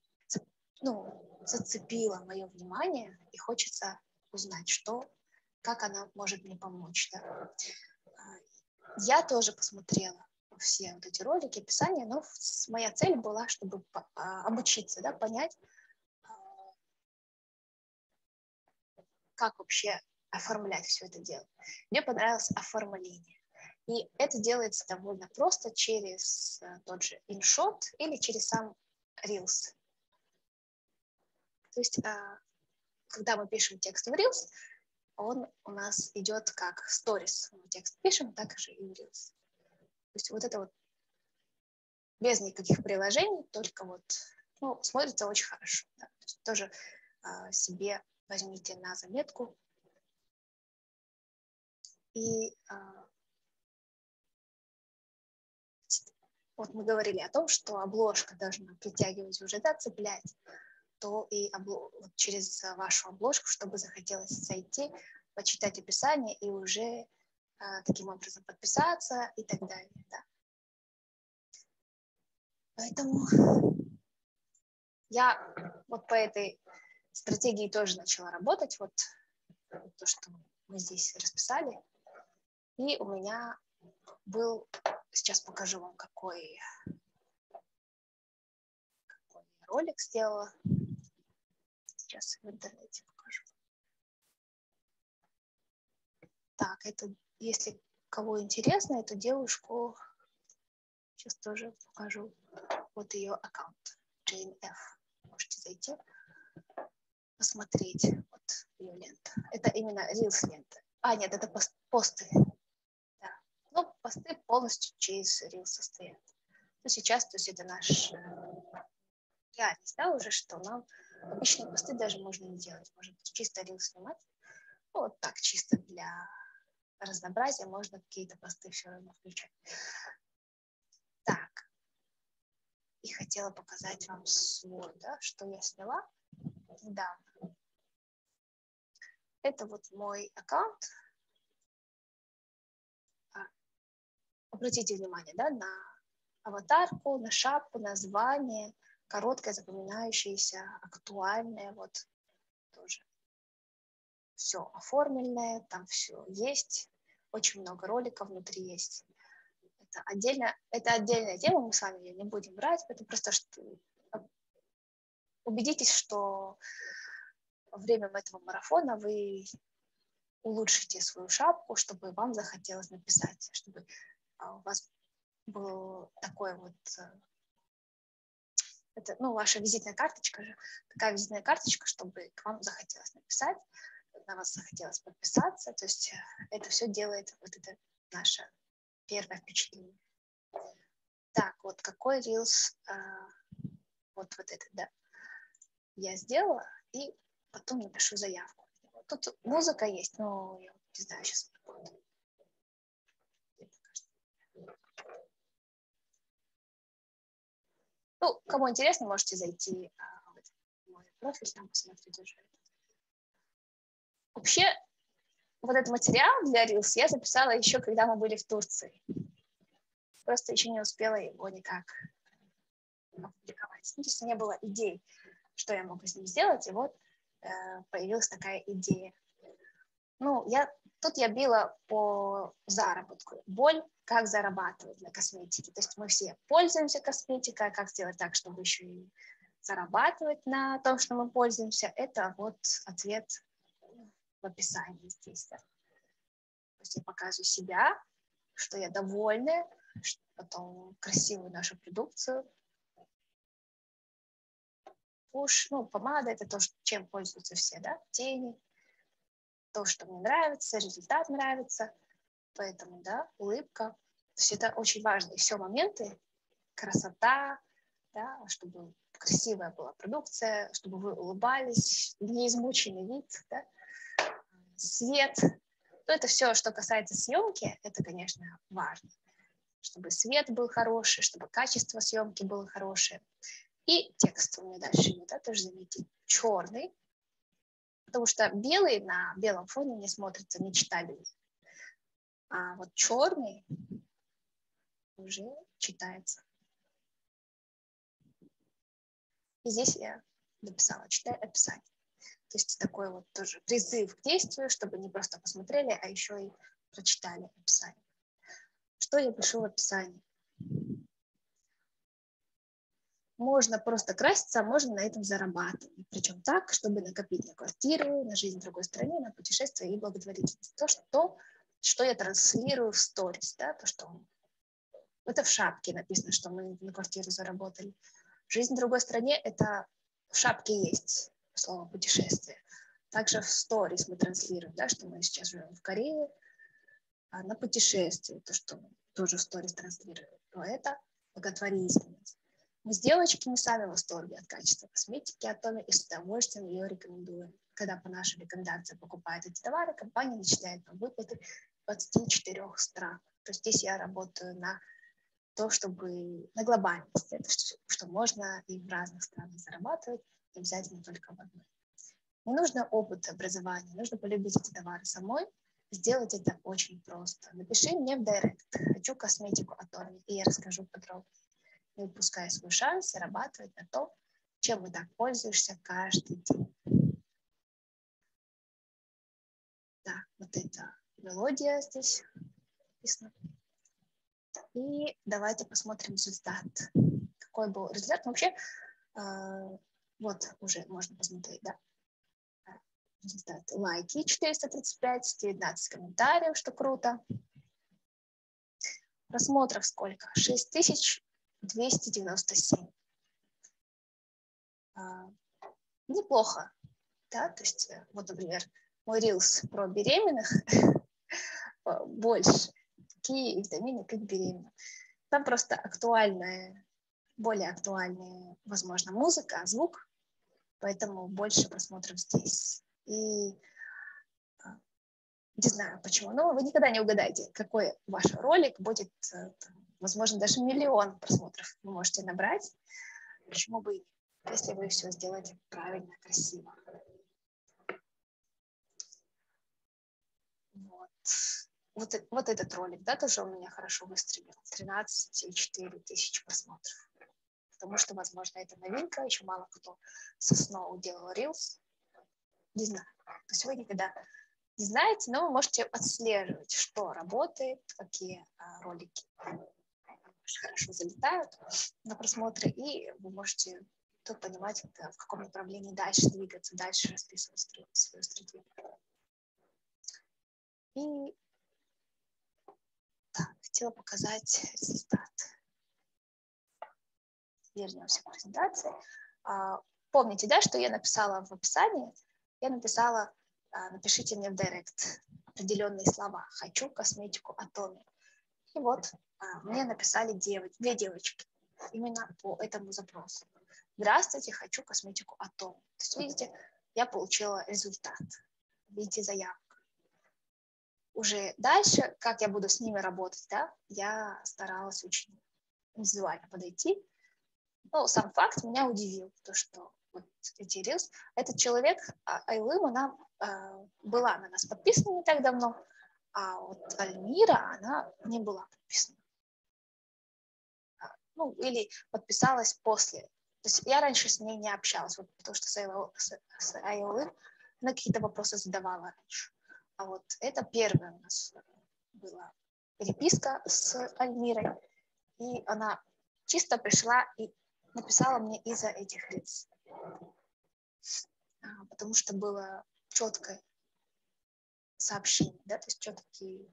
ну, зацепила мое внимание, и хочется узнать, что, как она может мне помочь. Да? А, я тоже посмотрела все вот эти ролики, описания, но моя цель была, чтобы а, обучиться, да, понять, как вообще оформлять все это дело. Мне понравилось оформление. И это делается довольно просто через э, тот же InShot или через сам Reels. То есть, когда мы пишем текст в Reels, он у нас идет как Stories. Мы текст пишем, так же и в Reels. То есть вот это вот без никаких приложений, только вот ну, смотрится очень хорошо. Да. То есть тоже э, себе возьмите на заметку. И вот мы говорили о том, что обложка должна притягивать уже, да, цеплять, то и вот через вашу обложку, чтобы захотелось зайти, почитать описание и уже а, таким образом подписаться и так далее, да. Поэтому я вот по этой стратегии тоже начала работать, вот то, что мы здесь расписали. И у меня был, сейчас покажу вам, какой, какой ролик сделала. Сейчас в интернете покажу. Так, это, если кого интересно, эту девушку сейчас тоже покажу. Вот ее аккаунт, Jane F. Можете зайти, посмотреть. Вот ее лента. Это именно Reels лента. А, нет, это посты ну, посты полностью через Reels состоят. Ну, сейчас, то есть это наш э, реальность, да, уже, что нам обычные посты даже можно не делать. Может быть, чисто Reels снимать. Ну, вот так, чисто для разнообразия можно какие-то посты все равно включать. Так. И хотела показать вам свой, да, что я сняла недавно. Это вот мой аккаунт, обратите внимание да, на аватарку, на шапку, название, короткое, запоминающееся, актуальное, вот тоже все оформленное, там все есть, очень много роликов внутри есть. Это, отдельно, это отдельная тема, мы с вами ее не будем брать, это просто что, убедитесь, что во время этого марафона вы улучшите свою шапку, чтобы вам захотелось написать, чтобы а у вас был такой вот, э, это, ну, ваша визитная карточка же, такая визитная карточка, чтобы к вам захотелось написать, на вас захотелось подписаться, то есть э, это все делает вот это наше первое впечатление. Так, вот какой Reels, а, вот, вот этот, да, я сделала, и потом напишу заявку. Тут музыка есть, но я не знаю, сейчас Ну, кому интересно, можете зайти а, в мой профиль, там посмотреть уже. Вообще, вот этот материал для Reels я записала еще, когда мы были в Турции. Просто еще не успела его никак опубликовать. Ну, то есть не было идей, что я могу с ним сделать, и вот э, появилась такая идея. Ну, я, тут я била по заработку. Боль как зарабатывать на косметике. То есть мы все пользуемся косметикой, как сделать так, чтобы еще и зарабатывать на том, что мы пользуемся, это вот ответ в описании здесь. То есть я показываю себя, что я довольна, что потом красивую нашу продукцию. Пуш, ну, помада – это то, чем пользуются все, да, тени, то, что мне нравится, результат нравится – Поэтому, да, улыбка. То есть это очень важные все моменты, красота, да, чтобы красивая была продукция, чтобы вы улыбались, неизмученный вид, да, свет. Ну, это все, что касается съемки, это, конечно, важно. Чтобы свет был хороший, чтобы качество съемки было хорошее. И текст у меня дальше идет, да, тоже заметьте, черный, потому что белый на белом фоне не смотрится нечитабельно. А вот черный уже читается. И здесь я написала «читай описание». То есть такой вот тоже призыв к действию, чтобы не просто посмотрели, а еще и прочитали описание. Что я пишу в описании? Можно просто краситься, а можно на этом зарабатывать. Причем так, чтобы накопить на квартиру, на жизнь в другой стране, на путешествие и благотворительность. То, что что я транслирую в сторис, да, то, что это в шапке написано, что мы на квартиру заработали. Жизнь в другой стране – это в шапке есть слово путешествие. Также в сторис мы транслируем, да, что мы сейчас живем в Корее, а на путешествие, то, что тоже в сторис транслируем, то это благотворительность. Мы с девочками сами в восторге от качества косметики, а то и с удовольствием ее рекомендуем. Когда по нашей рекомендации покупают эти товары, компания начинает нам выплаты 24 стран. То есть здесь я работаю на то, чтобы на глобальность, это что, что можно и в разных странах зарабатывать, обязательно только в одной. Не нужно опыт образования, нужно полюбить эти товары самой, сделать это очень просто. Напиши мне в директ, хочу косметику от Ольги, и я расскажу подробно не упуская свой шанс зарабатывать на том, чем вы так пользуешься каждый день. Так, вот эта мелодия здесь написана. И давайте посмотрим результат. Какой был результат? Вообще, а, вот уже можно посмотреть, да? Результат. Лайки 435, 19 комментариев, что круто. Просмотров сколько? 6000 297. А, неплохо, да, то есть, э, вот, например, мой рилс про беременных э, больше, какие витамины как беременна. Там просто актуальная, более актуальная, возможно, музыка, звук, поэтому больше просмотров здесь. И э, не знаю почему, но вы никогда не угадаете, какой ваш ролик будет там, возможно, даже миллион просмотров вы можете набрать. Почему бы если вы все сделаете правильно, красиво. Вот. Вот, вот этот ролик, да, тоже у меня хорошо выстрелил. 13,4 тысячи просмотров. Потому что, возможно, это новинка, еще мало кто со Сноу делал Reels. Не знаю. Вы никогда не знаете, но вы можете отслеживать, что работает, какие а, ролики хорошо залетают на просмотры, и вы можете тут понимать, в каком направлении дальше двигаться, дальше расписывать свою стратегию. И так, хотела показать результат. Вернемся к презентации. А, помните, да, что я написала в описании? Я написала, а, напишите мне в директ определенные слова. Хочу косметику Атоми. И вот мне написали девоч две девочки именно по этому запросу. Здравствуйте, хочу косметику Атом. То есть, видите, я получила результат в виде заявок. Уже дальше, как я буду с ними работать, да, я старалась очень индивидуально подойти. Но сам факт меня удивил, то, что вот рилс, этот человек, а, Айлым, она э, была на нас подписана не так давно, а вот Альмира, она не была подписана. Ну, или подписалась после то есть я раньше с ней не общалась, вот, потому что с Айолы она какие-то вопросы задавала раньше. А вот это первая у нас была переписка с Альмирой, и она чисто пришла и написала мне из-за этих лиц. А, потому что было четкое сообщение, да, то есть четкие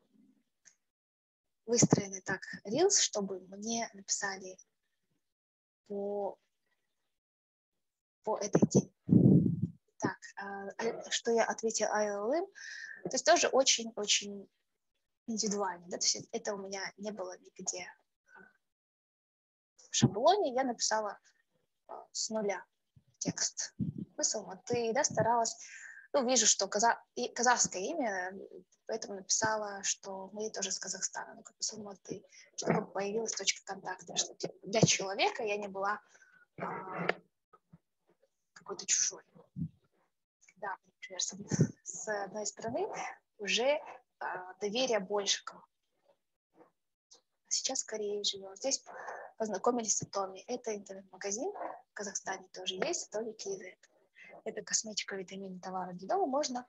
выстроены так рилс, чтобы мне написали по по этой теме. Так, а, э, что я ответила ILM, то есть тоже очень-очень индивидуально, да, то есть это у меня не было нигде в шаблоне, я написала а, с нуля текст. Смысл ты, да, старалась, ну, вижу, что каза... казахское имя, поэтому написала, что мы тоже из Казахстана, ну, как бы ты, чтобы появилась точка контакта, что для человека я не была а, какой-то чужой. Да, например, с, с одной стороны уже а, доверие больше к вам. А сейчас в Корее живем. Здесь познакомились с Атоми. Это интернет-магазин. В Казахстане тоже есть. Атоми Киезет. Это косметика, витамины, товары для дома. Можно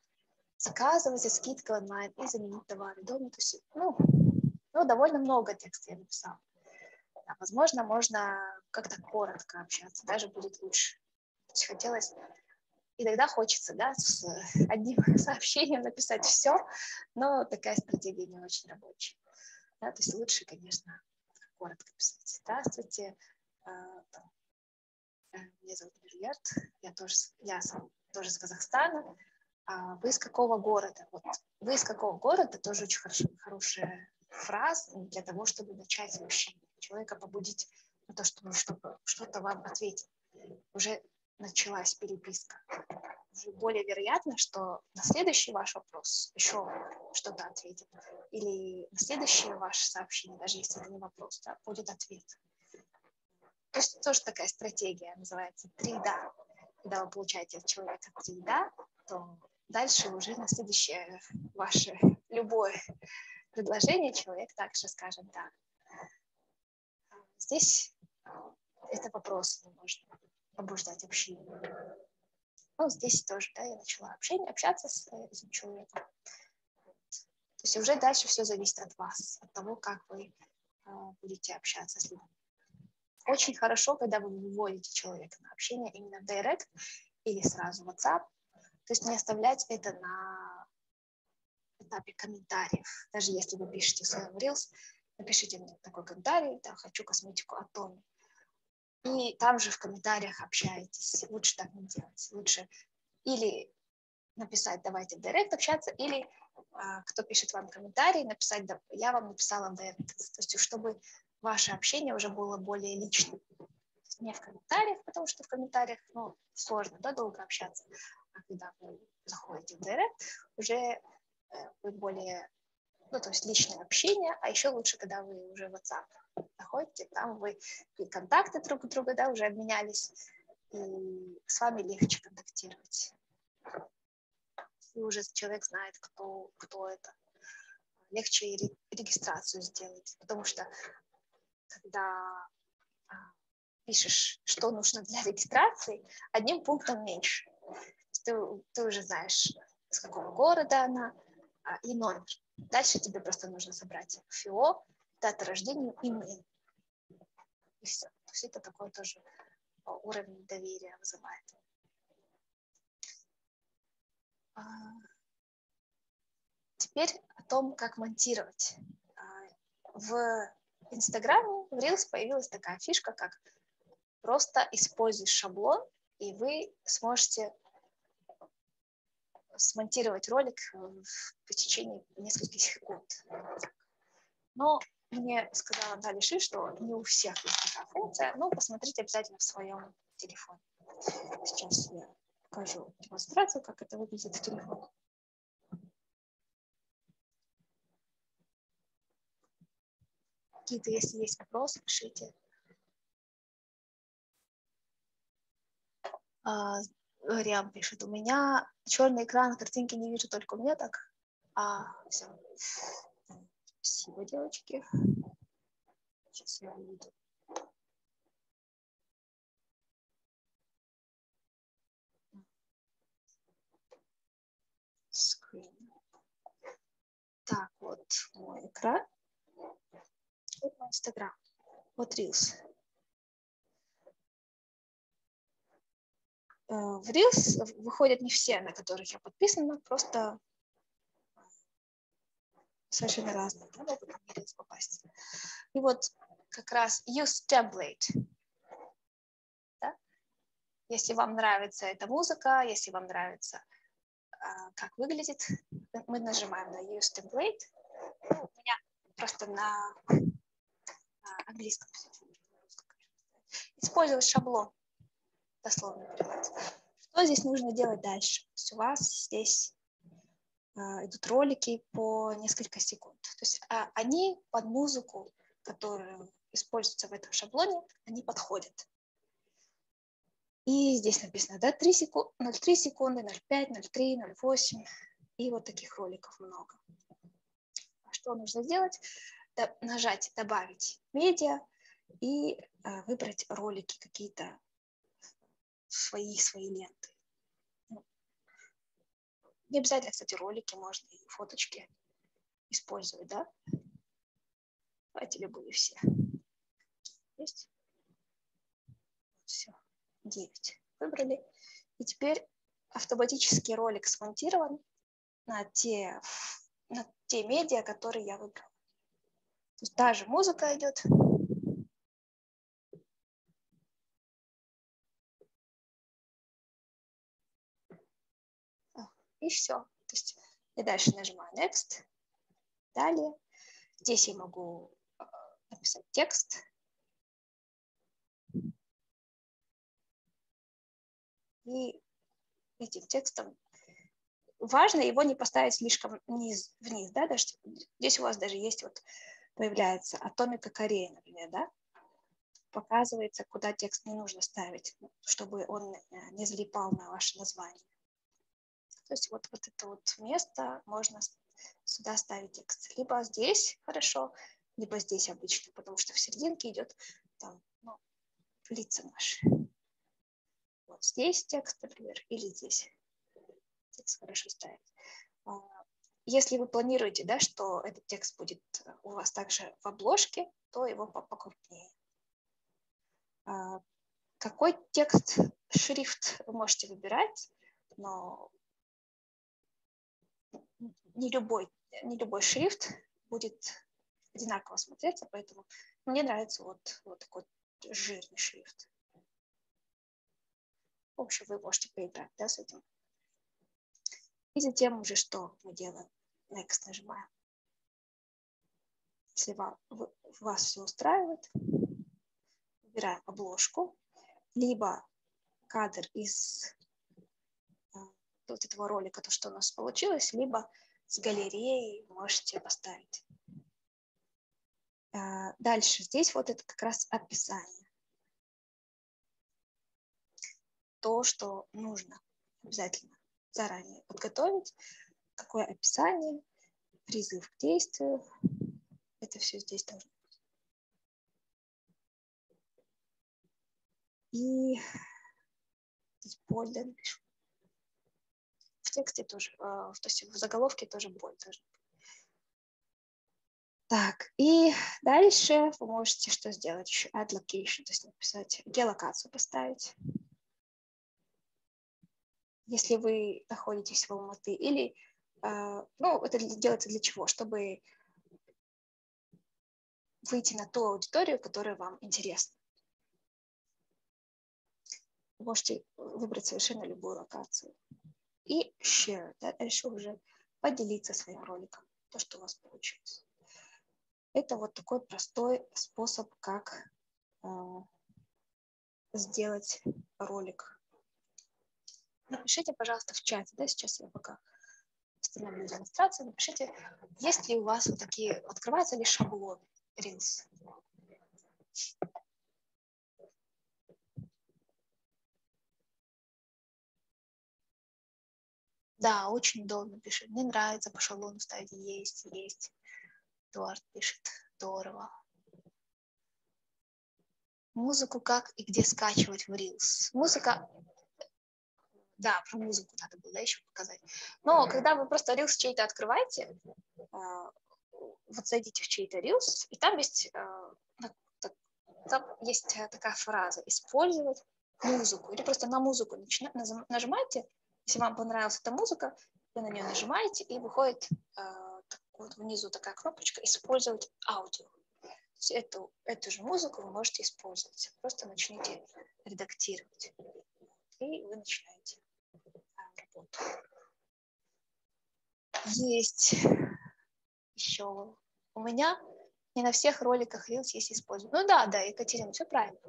заказывать за скидкой онлайн и заменить товары дома. То есть, ну, ну, довольно много текста я написала. Да, возможно, можно как-то коротко общаться, даже будет лучше есть хотелось, иногда хочется, да, с одним сообщением написать все, но такая стратегия не очень рабочая. Да, то есть лучше, конечно, коротко писать. Здравствуйте, а, меня зовут Мирьярд, я тоже, я сам тоже из Казахстана. А вы из какого города? Вот, вы из какого города? Тоже очень хорошо, хорошая фраза для того, чтобы начать общение. Человека побудить на то, чтобы что-то вам ответить. Уже началась переписка, уже более вероятно, что на следующий ваш вопрос еще что-то ответит. Или на следующее ваше сообщение, даже если это не вопрос, да, будет ответ. То есть тоже такая стратегия называется три да. Когда вы получаете от человека три да, то дальше уже на следующее ваше любое предложение человек также скажет да. Здесь это вопрос можно побуждать общение. Ну, здесь тоже, да, я начала общение, общаться с этим человеком. То есть уже дальше все зависит от вас, от того, как вы э, будете общаться с людьми. Очень хорошо, когда вы выводите человека на общение именно в Директ или сразу в WhatsApp. То есть не оставлять это на этапе комментариев. Даже если вы пишете в своем Reels, напишите мне такой комментарий, да, хочу косметику от Тони и там же в комментариях общаетесь. Лучше так не делать. Лучше или написать «давайте в директ общаться», или а, кто пишет вам комментарий, написать «я вам написала в директ». То есть чтобы ваше общение уже было более личным. Не в комментариях, потому что в комментариях ну, сложно, да, долго общаться. А когда вы заходите в директ, уже э, вы более, ну, то есть личное общение, а еще лучше, когда вы уже в WhatsApp находите, там вы и контакты друг друга да, уже обменялись, и с вами легче контактировать. И уже человек знает, кто, кто это. Легче регистрацию сделать, потому что когда а, пишешь, что нужно для регистрации, одним пунктом меньше. Ты, ты уже знаешь, с какого города она а, и номер. Дальше тебе просто нужно собрать ФИО, дата рождения, имейл. И все. То есть это такой тоже а, уровень доверия вызывает. Теперь о том, как монтировать. А, в Инстаграме, в Reels появилась такая фишка, как просто используй шаблон, и вы сможете смонтировать ролик в течение нескольких секунд. Но мне сказала Наталья Ши, что не у всех есть такая функция, но посмотрите обязательно в своем телефоне. Сейчас я покажу демонстрацию, как это выглядит в телефоне. Какие-то, если есть вопросы, пишите. А, Риам пишет, у меня черный экран, картинки не вижу, только у меня так. А, все. Спасибо, девочки. Сейчас я. Screen. Так, вот мой экран. Вот мой Инстаграм. Вот Reels. Э, в Reels выходят не все, на которых я подписана, просто совершенно разные, да, могут на Reels попасть. И вот как раз use template. Да? Если вам нравится эта музыка, если вам нравится, а, как выглядит, мы нажимаем на use template. Ну, у меня просто на, на английском Использовать шаблон, дословно. Что здесь нужно делать дальше? То есть у вас здесь а, идут ролики по несколько секунд. То есть а, они под музыку, которая используется в этом шаблоне, они подходят. И здесь написано да, 3 секу 0,3 секунды, 0,5, 0,3, 0,8. И вот таких роликов много. А что нужно сделать? Нажать «Добавить медиа» и выбрать ролики какие-то свои, свои ленты. Не обязательно, кстати, ролики, можно и фоточки использовать, да? Давайте любые все. Есть? Все. 9. Выбрали. И теперь автоматический ролик смонтирован на те, на те медиа, которые я выбрала. То есть та же музыка идет. И все. То есть я дальше нажимаю Next. Далее. Здесь я могу э, написать текст. и этим текстом важно его не поставить слишком вниз, вниз да, даже здесь у вас даже есть вот появляется атомика Кореи, например, да, показывается, куда текст не нужно ставить, чтобы он э, не залипал на ваше название. То есть вот, вот это вот место можно сюда ставить текст. Либо здесь хорошо, либо здесь обычно, потому что в серединке идет там, ну, лица наши. Вот здесь текст, например, или здесь. Текст хорошо ставить. Если вы планируете, да, что этот текст будет у вас также в обложке, то его покрупнее. А, какой текст, шрифт вы можете выбирать, но не любой, не любой шрифт будет одинаково смотреться, поэтому мне нравится вот, вот такой жирный шрифт. В общем, вы можете поиграть да, с этим. И затем уже что мы делаем? Next нажимаем. Если вас все устраивает, выбираем обложку, либо кадр из э, вот этого ролика, то, что у нас получилось, либо с галереей можете поставить. Э, дальше, здесь вот это как раз описание. То, что нужно обязательно заранее подготовить, какое описание, призыв к действию. Это все здесь должно И здесь боль, напишу. В тексте тоже, э, то есть в заголовке тоже боль должна быть. Так, и дальше вы можете что сделать еще? Add location, то есть написать, геолокацию поставить. Если вы находитесь в Алматы, или, ну, это делается для чего? Чтобы выйти на ту аудиторию, которая вам интересна можете выбрать совершенно любую локацию. И share, да, дальше уже поделиться своим роликом, то, что у вас получилось. Это вот такой простой способ, как э, сделать ролик. Напишите, пожалуйста, в чате, да, сейчас я пока остановлю демонстрацию, напишите, есть ли у вас вот такие, открываются ли шаблоны Reels. Да, очень удобно пишет. Мне нравится по шаблону ставить есть, есть. Эдуард пишет. Здорово. Музыку как и где скачивать в Reels? Музыка... Да, про музыку надо было да, еще показать. Но когда вы просто Reels чей-то открываете, а, вот зайдите в чей-то Reels, и там есть, а, там есть такая фраза «использовать музыку». Или просто на музыку нажимаете, если вам понравилась эта музыка, вы на нее нажимаете, и выходит э, вот внизу такая кнопочка «Использовать аудио». Эту, эту же музыку вы можете использовать. Просто начните редактировать. И вы начинаете работу. Есть еще у меня не на всех роликах Reels есть использовать. Ну да, да, Екатерина, все правильно.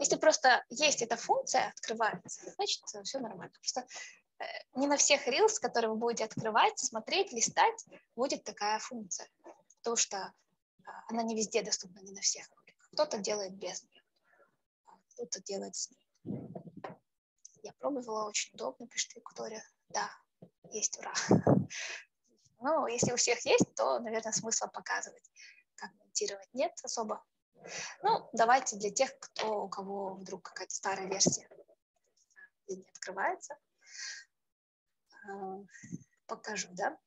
Если просто есть эта функция, открывается, значит, все нормально. Просто не на всех Reels, которые вы будете открывать, смотреть, листать, будет такая функция. Потому что а, она не везде доступна, не на всех роликах. Кто-то делает без нее, кто-то делает с ней. Я пробовала, очень удобно, пишет Виктория. Да, есть, ура. Ну, если у всех есть, то, наверное, смысла показывать, как монтировать нет особо. Ну, давайте для тех, кто, у кого вдруг какая-то старая версия не открывается, Э, покажу, да,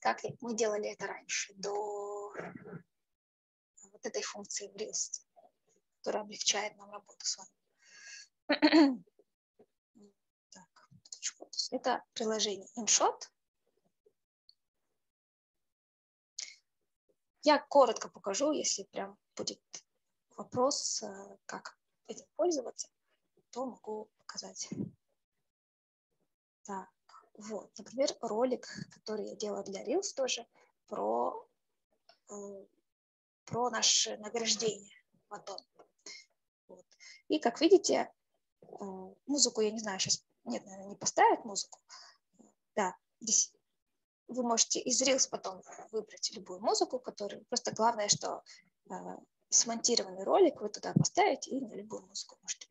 как мы делали это раньше, до вот этой функции в которая облегчает нам работу с вами. Так, это приложение InShot. Я коротко покажу, если прям будет вопрос, э, как этим пользоваться, то могу показать. Так. Вот, например, ролик, который я делала для Reels тоже, про, э, про наше награждение потом. Вот. И, как видите, э, музыку, я не знаю, сейчас, нет, наверное, не поставят музыку. Да, здесь вы можете из Reels потом выбрать любую музыку, которую, просто главное, что э, смонтированный ролик вы туда поставите и на любую музыку можете.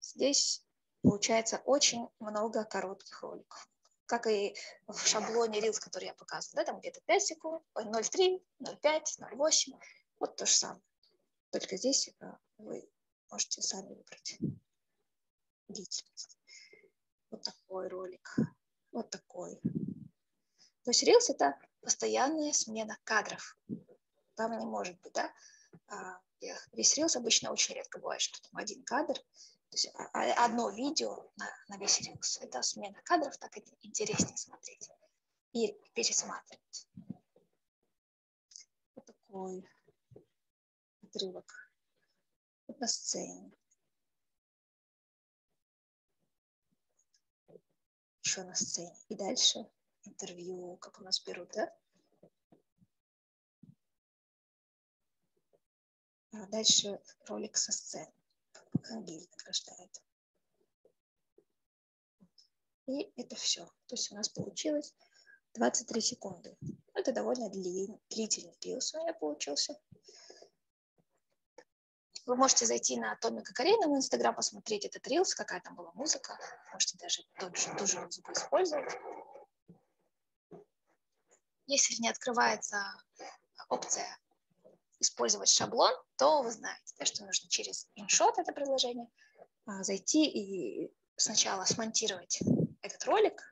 Здесь получается очень много коротких роликов. Как и в шаблоне Reels, который я показывала, да, там где-то 5 секунд, 0,3, 0,5, 0,8, вот то же самое. Только здесь э, вы можете сами выбрать длительность. Вот такой ролик, вот такой. То есть Reels – это постоянная смена кадров. Там не может быть, да, а, весь Reels обычно очень редко бывает, что там один кадр, то есть а, а, одно видео на, на весь рилс. Это смена кадров, так это интереснее смотреть и пересматривать. Вот такой отрывок вот на сцене. Еще на сцене. И дальше интервью, как у нас берут, да? А дальше ролик со сцены гель награждает. И это все. То есть у нас получилось 23 секунды. Это довольно длительный рилс у меня получился. Вы можете зайти на Томика Карейна в Инстаграм, посмотреть этот рилс, какая там была музыка. Можете даже тот же, ту же музыку использовать. Если не открывается опция использовать шаблон, то вы знаете, что нужно через InShot это приложение а, зайти и сначала смонтировать этот ролик.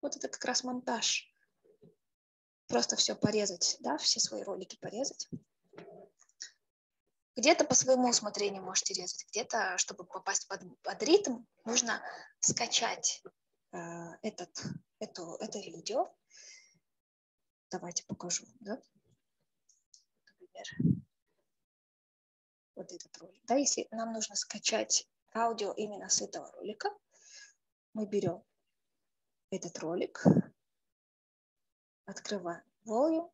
Вот это как раз монтаж. Просто все порезать, да, все свои ролики порезать. Где-то по своему усмотрению можете резать, где-то, чтобы попасть под, под ритм, нужно скачать э, этот, эту, это видео. Давайте покажу. Да? например, вот этот ролик. Да, если нам нужно скачать аудио именно с этого ролика, мы берем этот ролик, открываем volume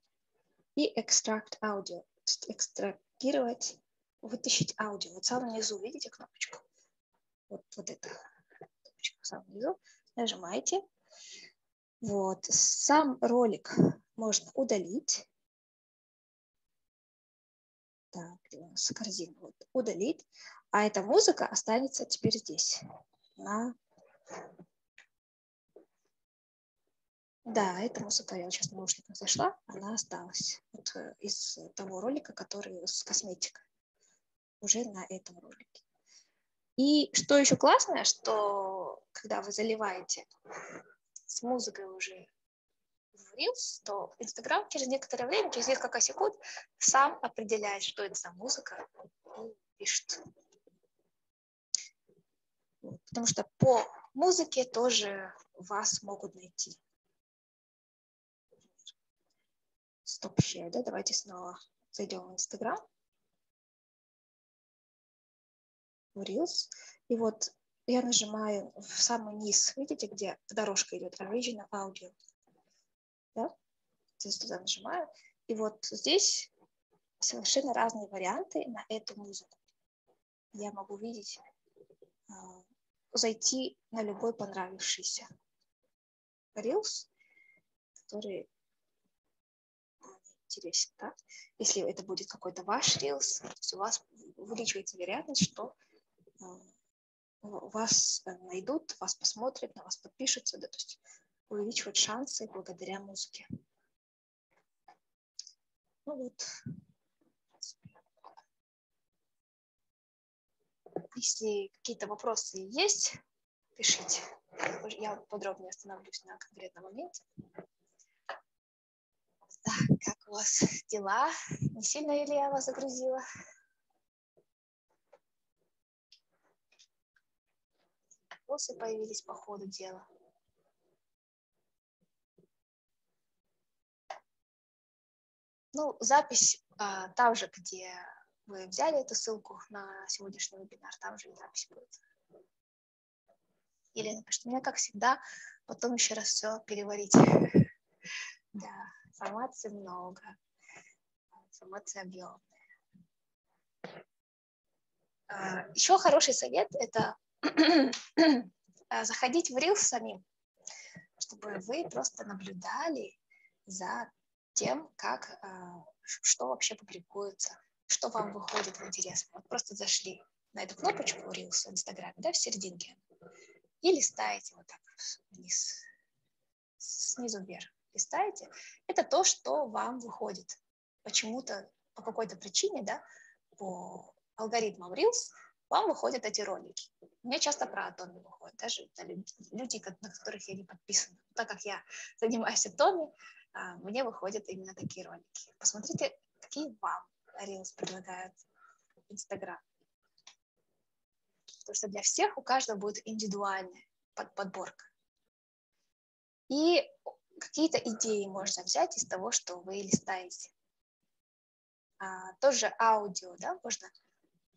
и extract аудио, экстрагировать, вытащить аудио. Вот в самом низу, видите кнопочку? Вот, вот эта кнопочка в самом низу. Нажимаете. Вот. Сам ролик можно удалить. Так, где у нас корзина? Вот, удалить. А эта музыка останется теперь здесь. На... Да, эта музыка, я сейчас наушниках зашла, она осталась вот, э, из того ролика, который с косметикой. Уже на этом ролике. И что еще классное, что когда вы заливаете с музыкой уже в Reels, то Инстаграм через некоторое время, через несколько секунд сам определяет, что это за музыка и пишет. Потому что по музыке тоже вас могут найти. Стоп share, да? Давайте снова зайдем в Инстаграм. Reels. И вот я нажимаю в самый низ, видите, где дорожка идет, Original Audio да? Здесь туда нажимаю. И вот здесь совершенно разные варианты на эту музыку. Я могу видеть, а, зайти на любой понравившийся Reels, который интересен, да? Если это будет какой-то ваш Reels, то у вас увеличивается вероятность, что вас найдут, вас посмотрят, на вас подпишутся, да, то есть увеличивать шансы благодаря музыке. Ну вот. Если какие-то вопросы есть, пишите. Я подробнее остановлюсь на конкретном моменте. Так, как у вас дела? Не сильно ли я вас загрузила? Вопросы появились по ходу дела. Ну, запись а, там же, где вы взяли эту ссылку на сегодняшний вебинар, там же и запись будет. Или напишите мне, как всегда, потом еще раз все переварить. Да, информации много, информация объемная. А, Еще хороший совет – это заходить в Reels самим, чтобы вы просто наблюдали за тем, как, что вообще публикуется, что вам выходит в интерес. Вот просто зашли на эту кнопочку Reels в Инстаграме, да, в серединке, и листаете вот так вниз, снизу вверх листаете, это то, что вам выходит. Почему-то, по какой-то причине, да, по алгоритмам Reels вам выходят эти ролики. Мне часто про Атоми выходят, даже люди, на которых я не подписана. Так как я занимаюсь Атоми, а, мне выходят именно такие ролики. Посмотрите, какие вам Reels предлагают Инстаграм. Потому что для всех у каждого будет индивидуальная подборка. И какие-то идеи можно взять из того, что вы листаете. А, тоже аудио, да, можно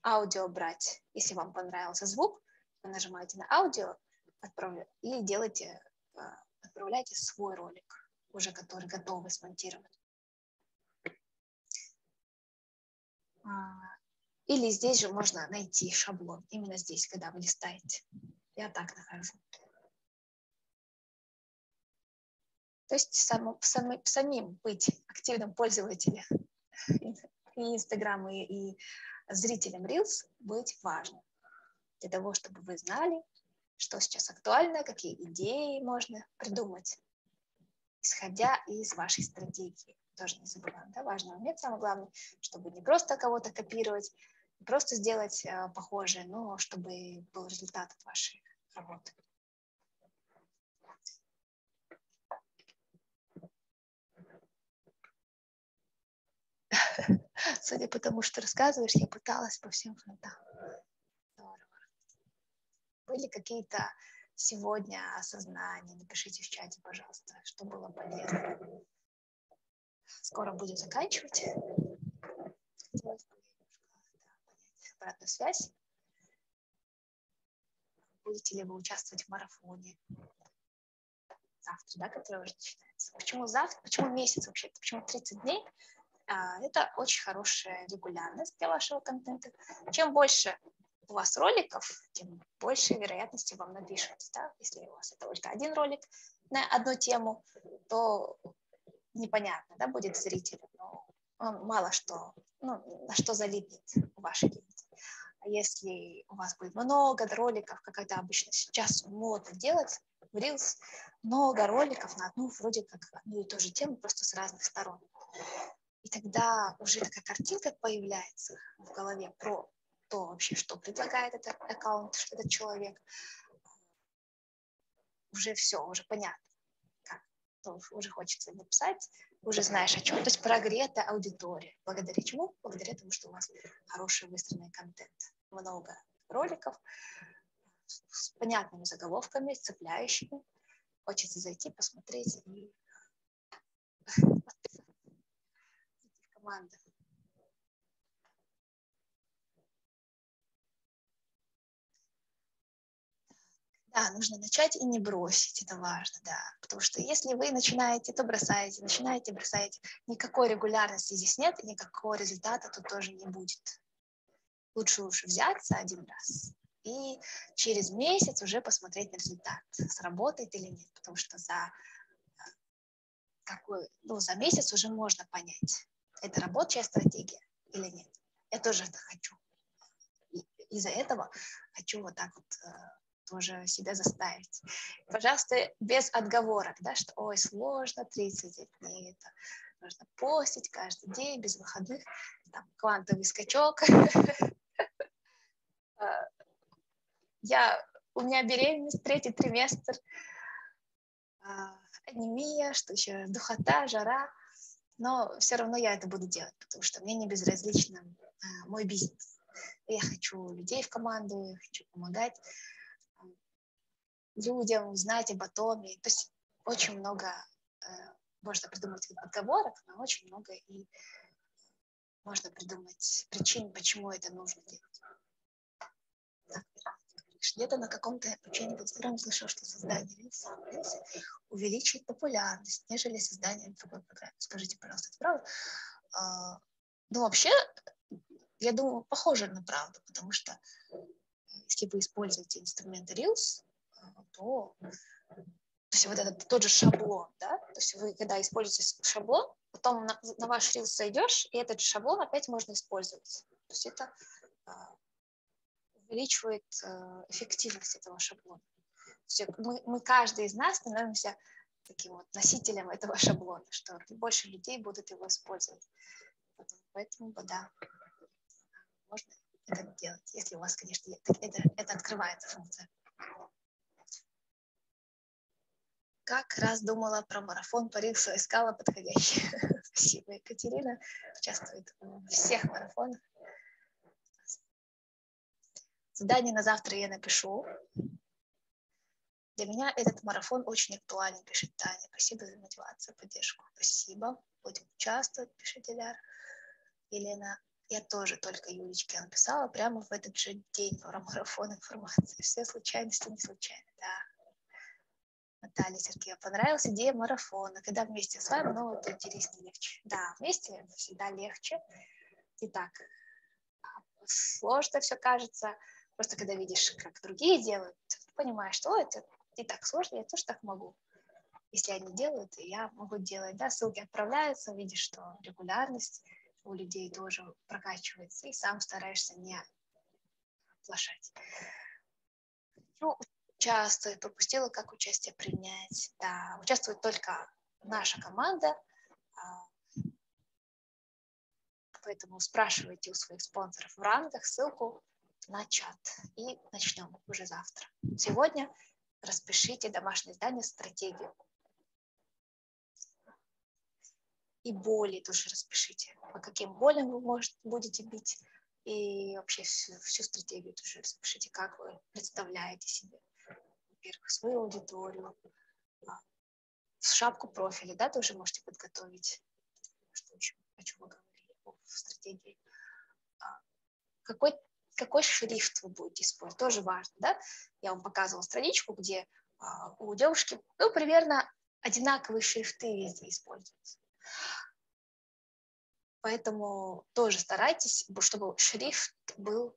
аудио брать. Если вам понравился звук, вы нажимаете на аудио отправля... и делаете, а, отправляете свой ролик, уже который готовый смонтирован. А, или здесь же можно найти шаблон, именно здесь, когда вы листаете. Я так нахожу. То есть сам, сам, самим быть активным пользователем и Инстаграм, и, и зрителям Reels быть важно. Для того, чтобы вы знали, что сейчас актуально, какие идеи можно придумать, исходя из вашей стратегии. Тоже не забываем, да, важный момент, самое главное, чтобы не просто кого-то копировать, не просто сделать э, похожее, но чтобы был результат от вашей работы. Судя по тому, что рассказываешь, я пыталась по всем фронтам. Здорово. Были какие-то сегодня осознания? Напишите в чате, пожалуйста, что было полезно. Скоро будем заканчивать. Хотелось обратную связь. Будете ли вы участвовать в марафоне? Завтра, да, который уже начинается. Почему завтра? Почему месяц вообще? Почему 30 дней? А, это очень хорошая регулярность для вашего контента. Чем больше у вас роликов, тем больше вероятности вам напишут. Да? Если у вас это только один ролик на одну тему, то непонятно, да, будет зрителю, но мало что, ну, на что залипнет в вашей ленте. А если у вас будет много роликов, как это обычно сейчас модно делать, в Reels, много роликов на одну вроде как одну и ту же тему, просто с разных сторон. И тогда уже такая картинка появляется в голове про то вообще, что предлагает этот аккаунт, что этот человек. Уже все, уже понятно, как. То уже хочется написать, уже знаешь о чем. То есть прогретая аудитория. Благодаря чему? Благодаря тому, что у вас хороший выстроенный контент. Много роликов с понятными заголовками, цепляющими. Хочется зайти, посмотреть и команда. Да, нужно начать и не бросить, это важно, да. Потому что если вы начинаете, то бросаете, начинаете, бросаете. Никакой регулярности здесь нет, никакого результата тут тоже не будет. Лучше уж взяться один раз и через месяц уже посмотреть результат, сработает или нет. Потому что за, какой, ну, за месяц уже можно понять, это рабочая стратегия или нет. Я тоже это хочу. Из-за этого хочу вот так вот э, тоже себя заставить. Пожалуйста, без отговорок, да, что ой, сложно, 30 дней, это нужно постить каждый день, без выходных, там, квантовый скачок. Э, я, у меня беременность, третий триместр, э, анемия, что еще, духота, жара – но все равно я это буду делать, потому что мне не безразлично а, мой бизнес. Я хочу людей в команду, я хочу помогать а, людям, знать об атоме. То есть очень много э, можно придумать отговорок, но очень много и можно придумать причин, почему это нужно делать. Так, где-то на каком-то в Инстаграме слышал, что создание рилса, увеличивает популярность, нежели создание другой программы. Скажите, пожалуйста, это правда? А, ну, вообще, я думаю, похоже на правду, потому что если вы используете инструмент Reels, то, то есть вот этот тот же шаблон, да, то есть вы когда используете шаблон, потом на, на ваш Reels зайдешь, и этот шаблон опять можно использовать. То есть это а, увеличивает а, эффективность этого шаблона. Есть мы, мы, каждый из нас становимся таким вот носителем этого шаблона, что больше людей будут его использовать. Поэтому, да, можно это делать, если у вас, конечно, это, это открывается функция. Как раз думала про марафон Париса, искала подходящий. Спасибо, Екатерина. Участвует в всех марафонах. Задание на завтра я напишу. Для меня этот марафон очень актуален, пишет Таня. Спасибо за мотивацию, поддержку. Спасибо. Будем участвовать, пишет Диляр. Елена, я тоже только Юлечке написала прямо в этот же день про марафон информации. Все случайности не случайны, да. Наталья Сергеева, понравилась идея марафона. Когда вместе с вами, ну, это интереснее, легче. Да, вместе всегда легче. Итак, сложно все кажется. Просто когда видишь, как другие делают, понимаешь, что это не так сложно, я тоже так могу. Если они делают, я могу делать. Да, ссылки отправляются, видишь, что регулярность у людей тоже прокачивается, и сам стараешься не оплошать. Ну, участвует, пропустила, как участие принять. Да, участвует только наша команда, а, поэтому спрашивайте у своих спонсоров в рангах ссылку на чат. И начнем уже завтра. Сегодня распишите домашнее задание стратегию. И боли тоже распишите. По каким болям вы может, будете бить. И вообще всю, всю стратегию тоже распишите, как вы представляете себе. Во-первых, свою аудиторию, а, шапку профиля, да, тоже можете подготовить. Что еще, о чем вы говорили, в стратегии. А, какой какой шрифт вы будете использовать, тоже важно, да? Я вам показывала страничку, где а, у девушки, ну, примерно одинаковые шрифты везде используются. Поэтому тоже старайтесь, чтобы шрифт был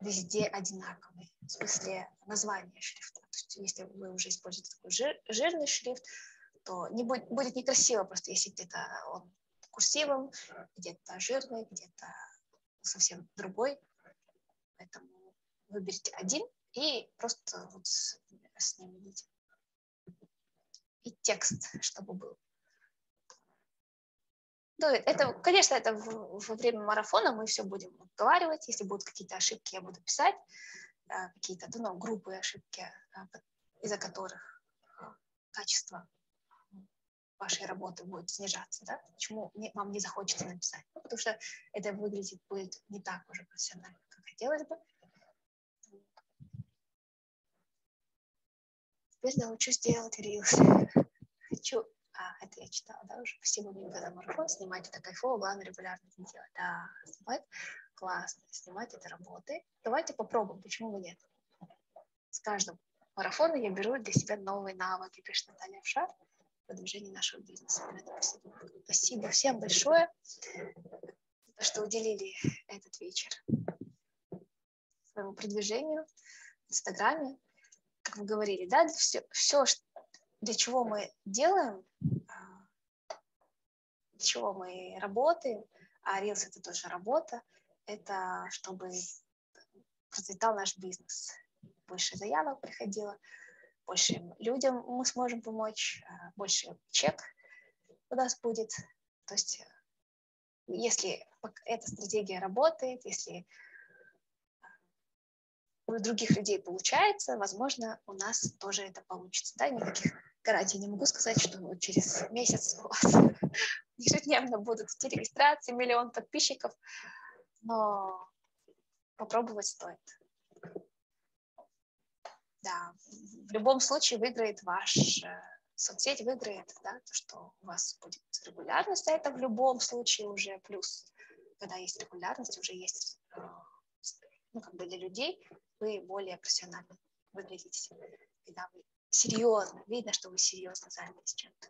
везде одинаковый, в смысле название шрифта. То есть если вы уже используете такой жир, жирный шрифт, то не будет, будет некрасиво просто, если где-то он курсивом, где-то жирный, где-то совсем другой. Поэтому выберите один и просто вот с, с ним идите. И текст, чтобы был. Ну, это, конечно, это во время марафона мы все будем обговаривать. Если будут какие-то ошибки, я буду писать. Э, какие-то ну, грубые ошибки, э, из-за которых э, качество вашей работы будет снижаться, да? Почему вам не захочется написать? Ну, потому что это выглядит будет не так уже профессионально хотелось бы. Теперь научусь делать рилс. Хочу... А, это я читала, да, уже. Спасибо мне за марафон. Снимать это кайфово, главное регулярно это делать. Да, снимать классно. Снимать это работает. Давайте попробуем, почему бы нет. С каждым марафоном я беру для себя новые навыки, пишет Наталья Вшар продвижение нашего бизнеса. Спасибо. Спасибо всем большое, что уделили этот вечер своему продвижению в Инстаграме, как вы говорили, да, все, все для чего мы делаем, а, для чего мы работаем, а Reels это тоже работа, это чтобы процветал наш бизнес. Больше заявок приходило, больше людям мы сможем помочь, а, больше чек у нас будет. То есть если эта стратегия работает, если у других людей получается, возможно, у нас тоже это получится. Да? Никаких гарантий не могу сказать, что через месяц у вас ежедневно будут эти регистрации, миллион подписчиков, но попробовать стоит. Да, в любом случае выиграет ваш соцсеть, выиграет, да, то, что у вас будет регулярность, а это в любом случае уже плюс. Когда есть регулярность, уже есть э, ну, как бы для людей вы более профессионально выглядите, когда вы серьезно, видно, что вы серьезно занялись чем-то.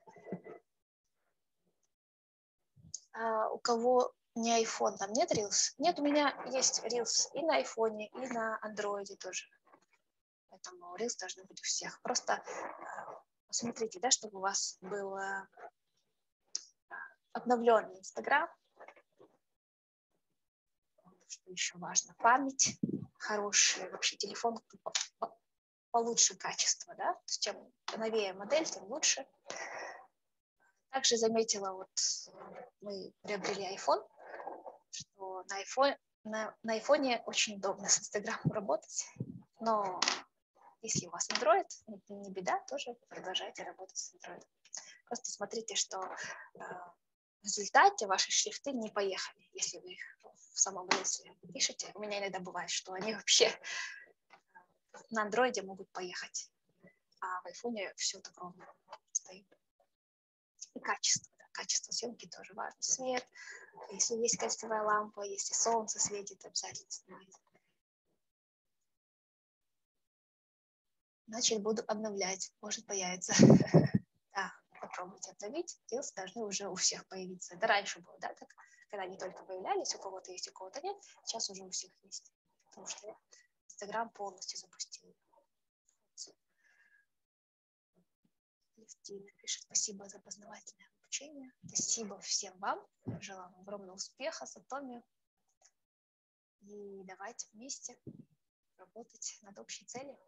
А у кого не iPhone, там нет Reels? Нет, у меня есть Reels и на iPhone, и на Android тоже. Поэтому Reels должны быть у всех. Просто э, посмотрите, да, чтобы у вас был э, обновленный Инстаграм. Что еще важно? Память хорошая, вообще телефон получше качество, да, чем новее модель, тем лучше. Также заметила, вот мы приобрели iPhone, что на iPhone, на, на iPhone очень удобно с Инстаграмом работать, но если у вас Android, не беда, тоже продолжайте работать с Android. Просто смотрите, что э, в результате ваши шрифты не поехали, если вы их в самом рейсе пишете. У меня иногда бывает, что они вообще на андроиде могут поехать, а в айфоне все так ровно стоит. И качество, да, качество съемки тоже важно. Свет, если есть качественная лампа, если солнце светит, обязательно снимайте. Значит, буду обновлять, может появится. Да, попробуйте обновить. Reels должны уже у всех появиться. Это раньше было, да, так, когда они только появлялись, у кого-то есть, у кого-то нет. Сейчас уже у всех есть. Потому что Инстаграм полностью запустил. Левтина пишет, спасибо за познавательное обучение. Спасибо всем вам. Желаю вам огромного успеха с Атомией. И давайте вместе работать над общей целью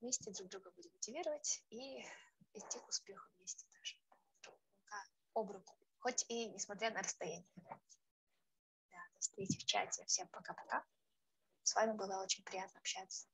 вместе друг друга будем мотивировать и идти к успеху вместе даже. Рука об руку, хоть и несмотря на расстояние. Да, до встречи в чате. Всем пока-пока. С вами было очень приятно общаться.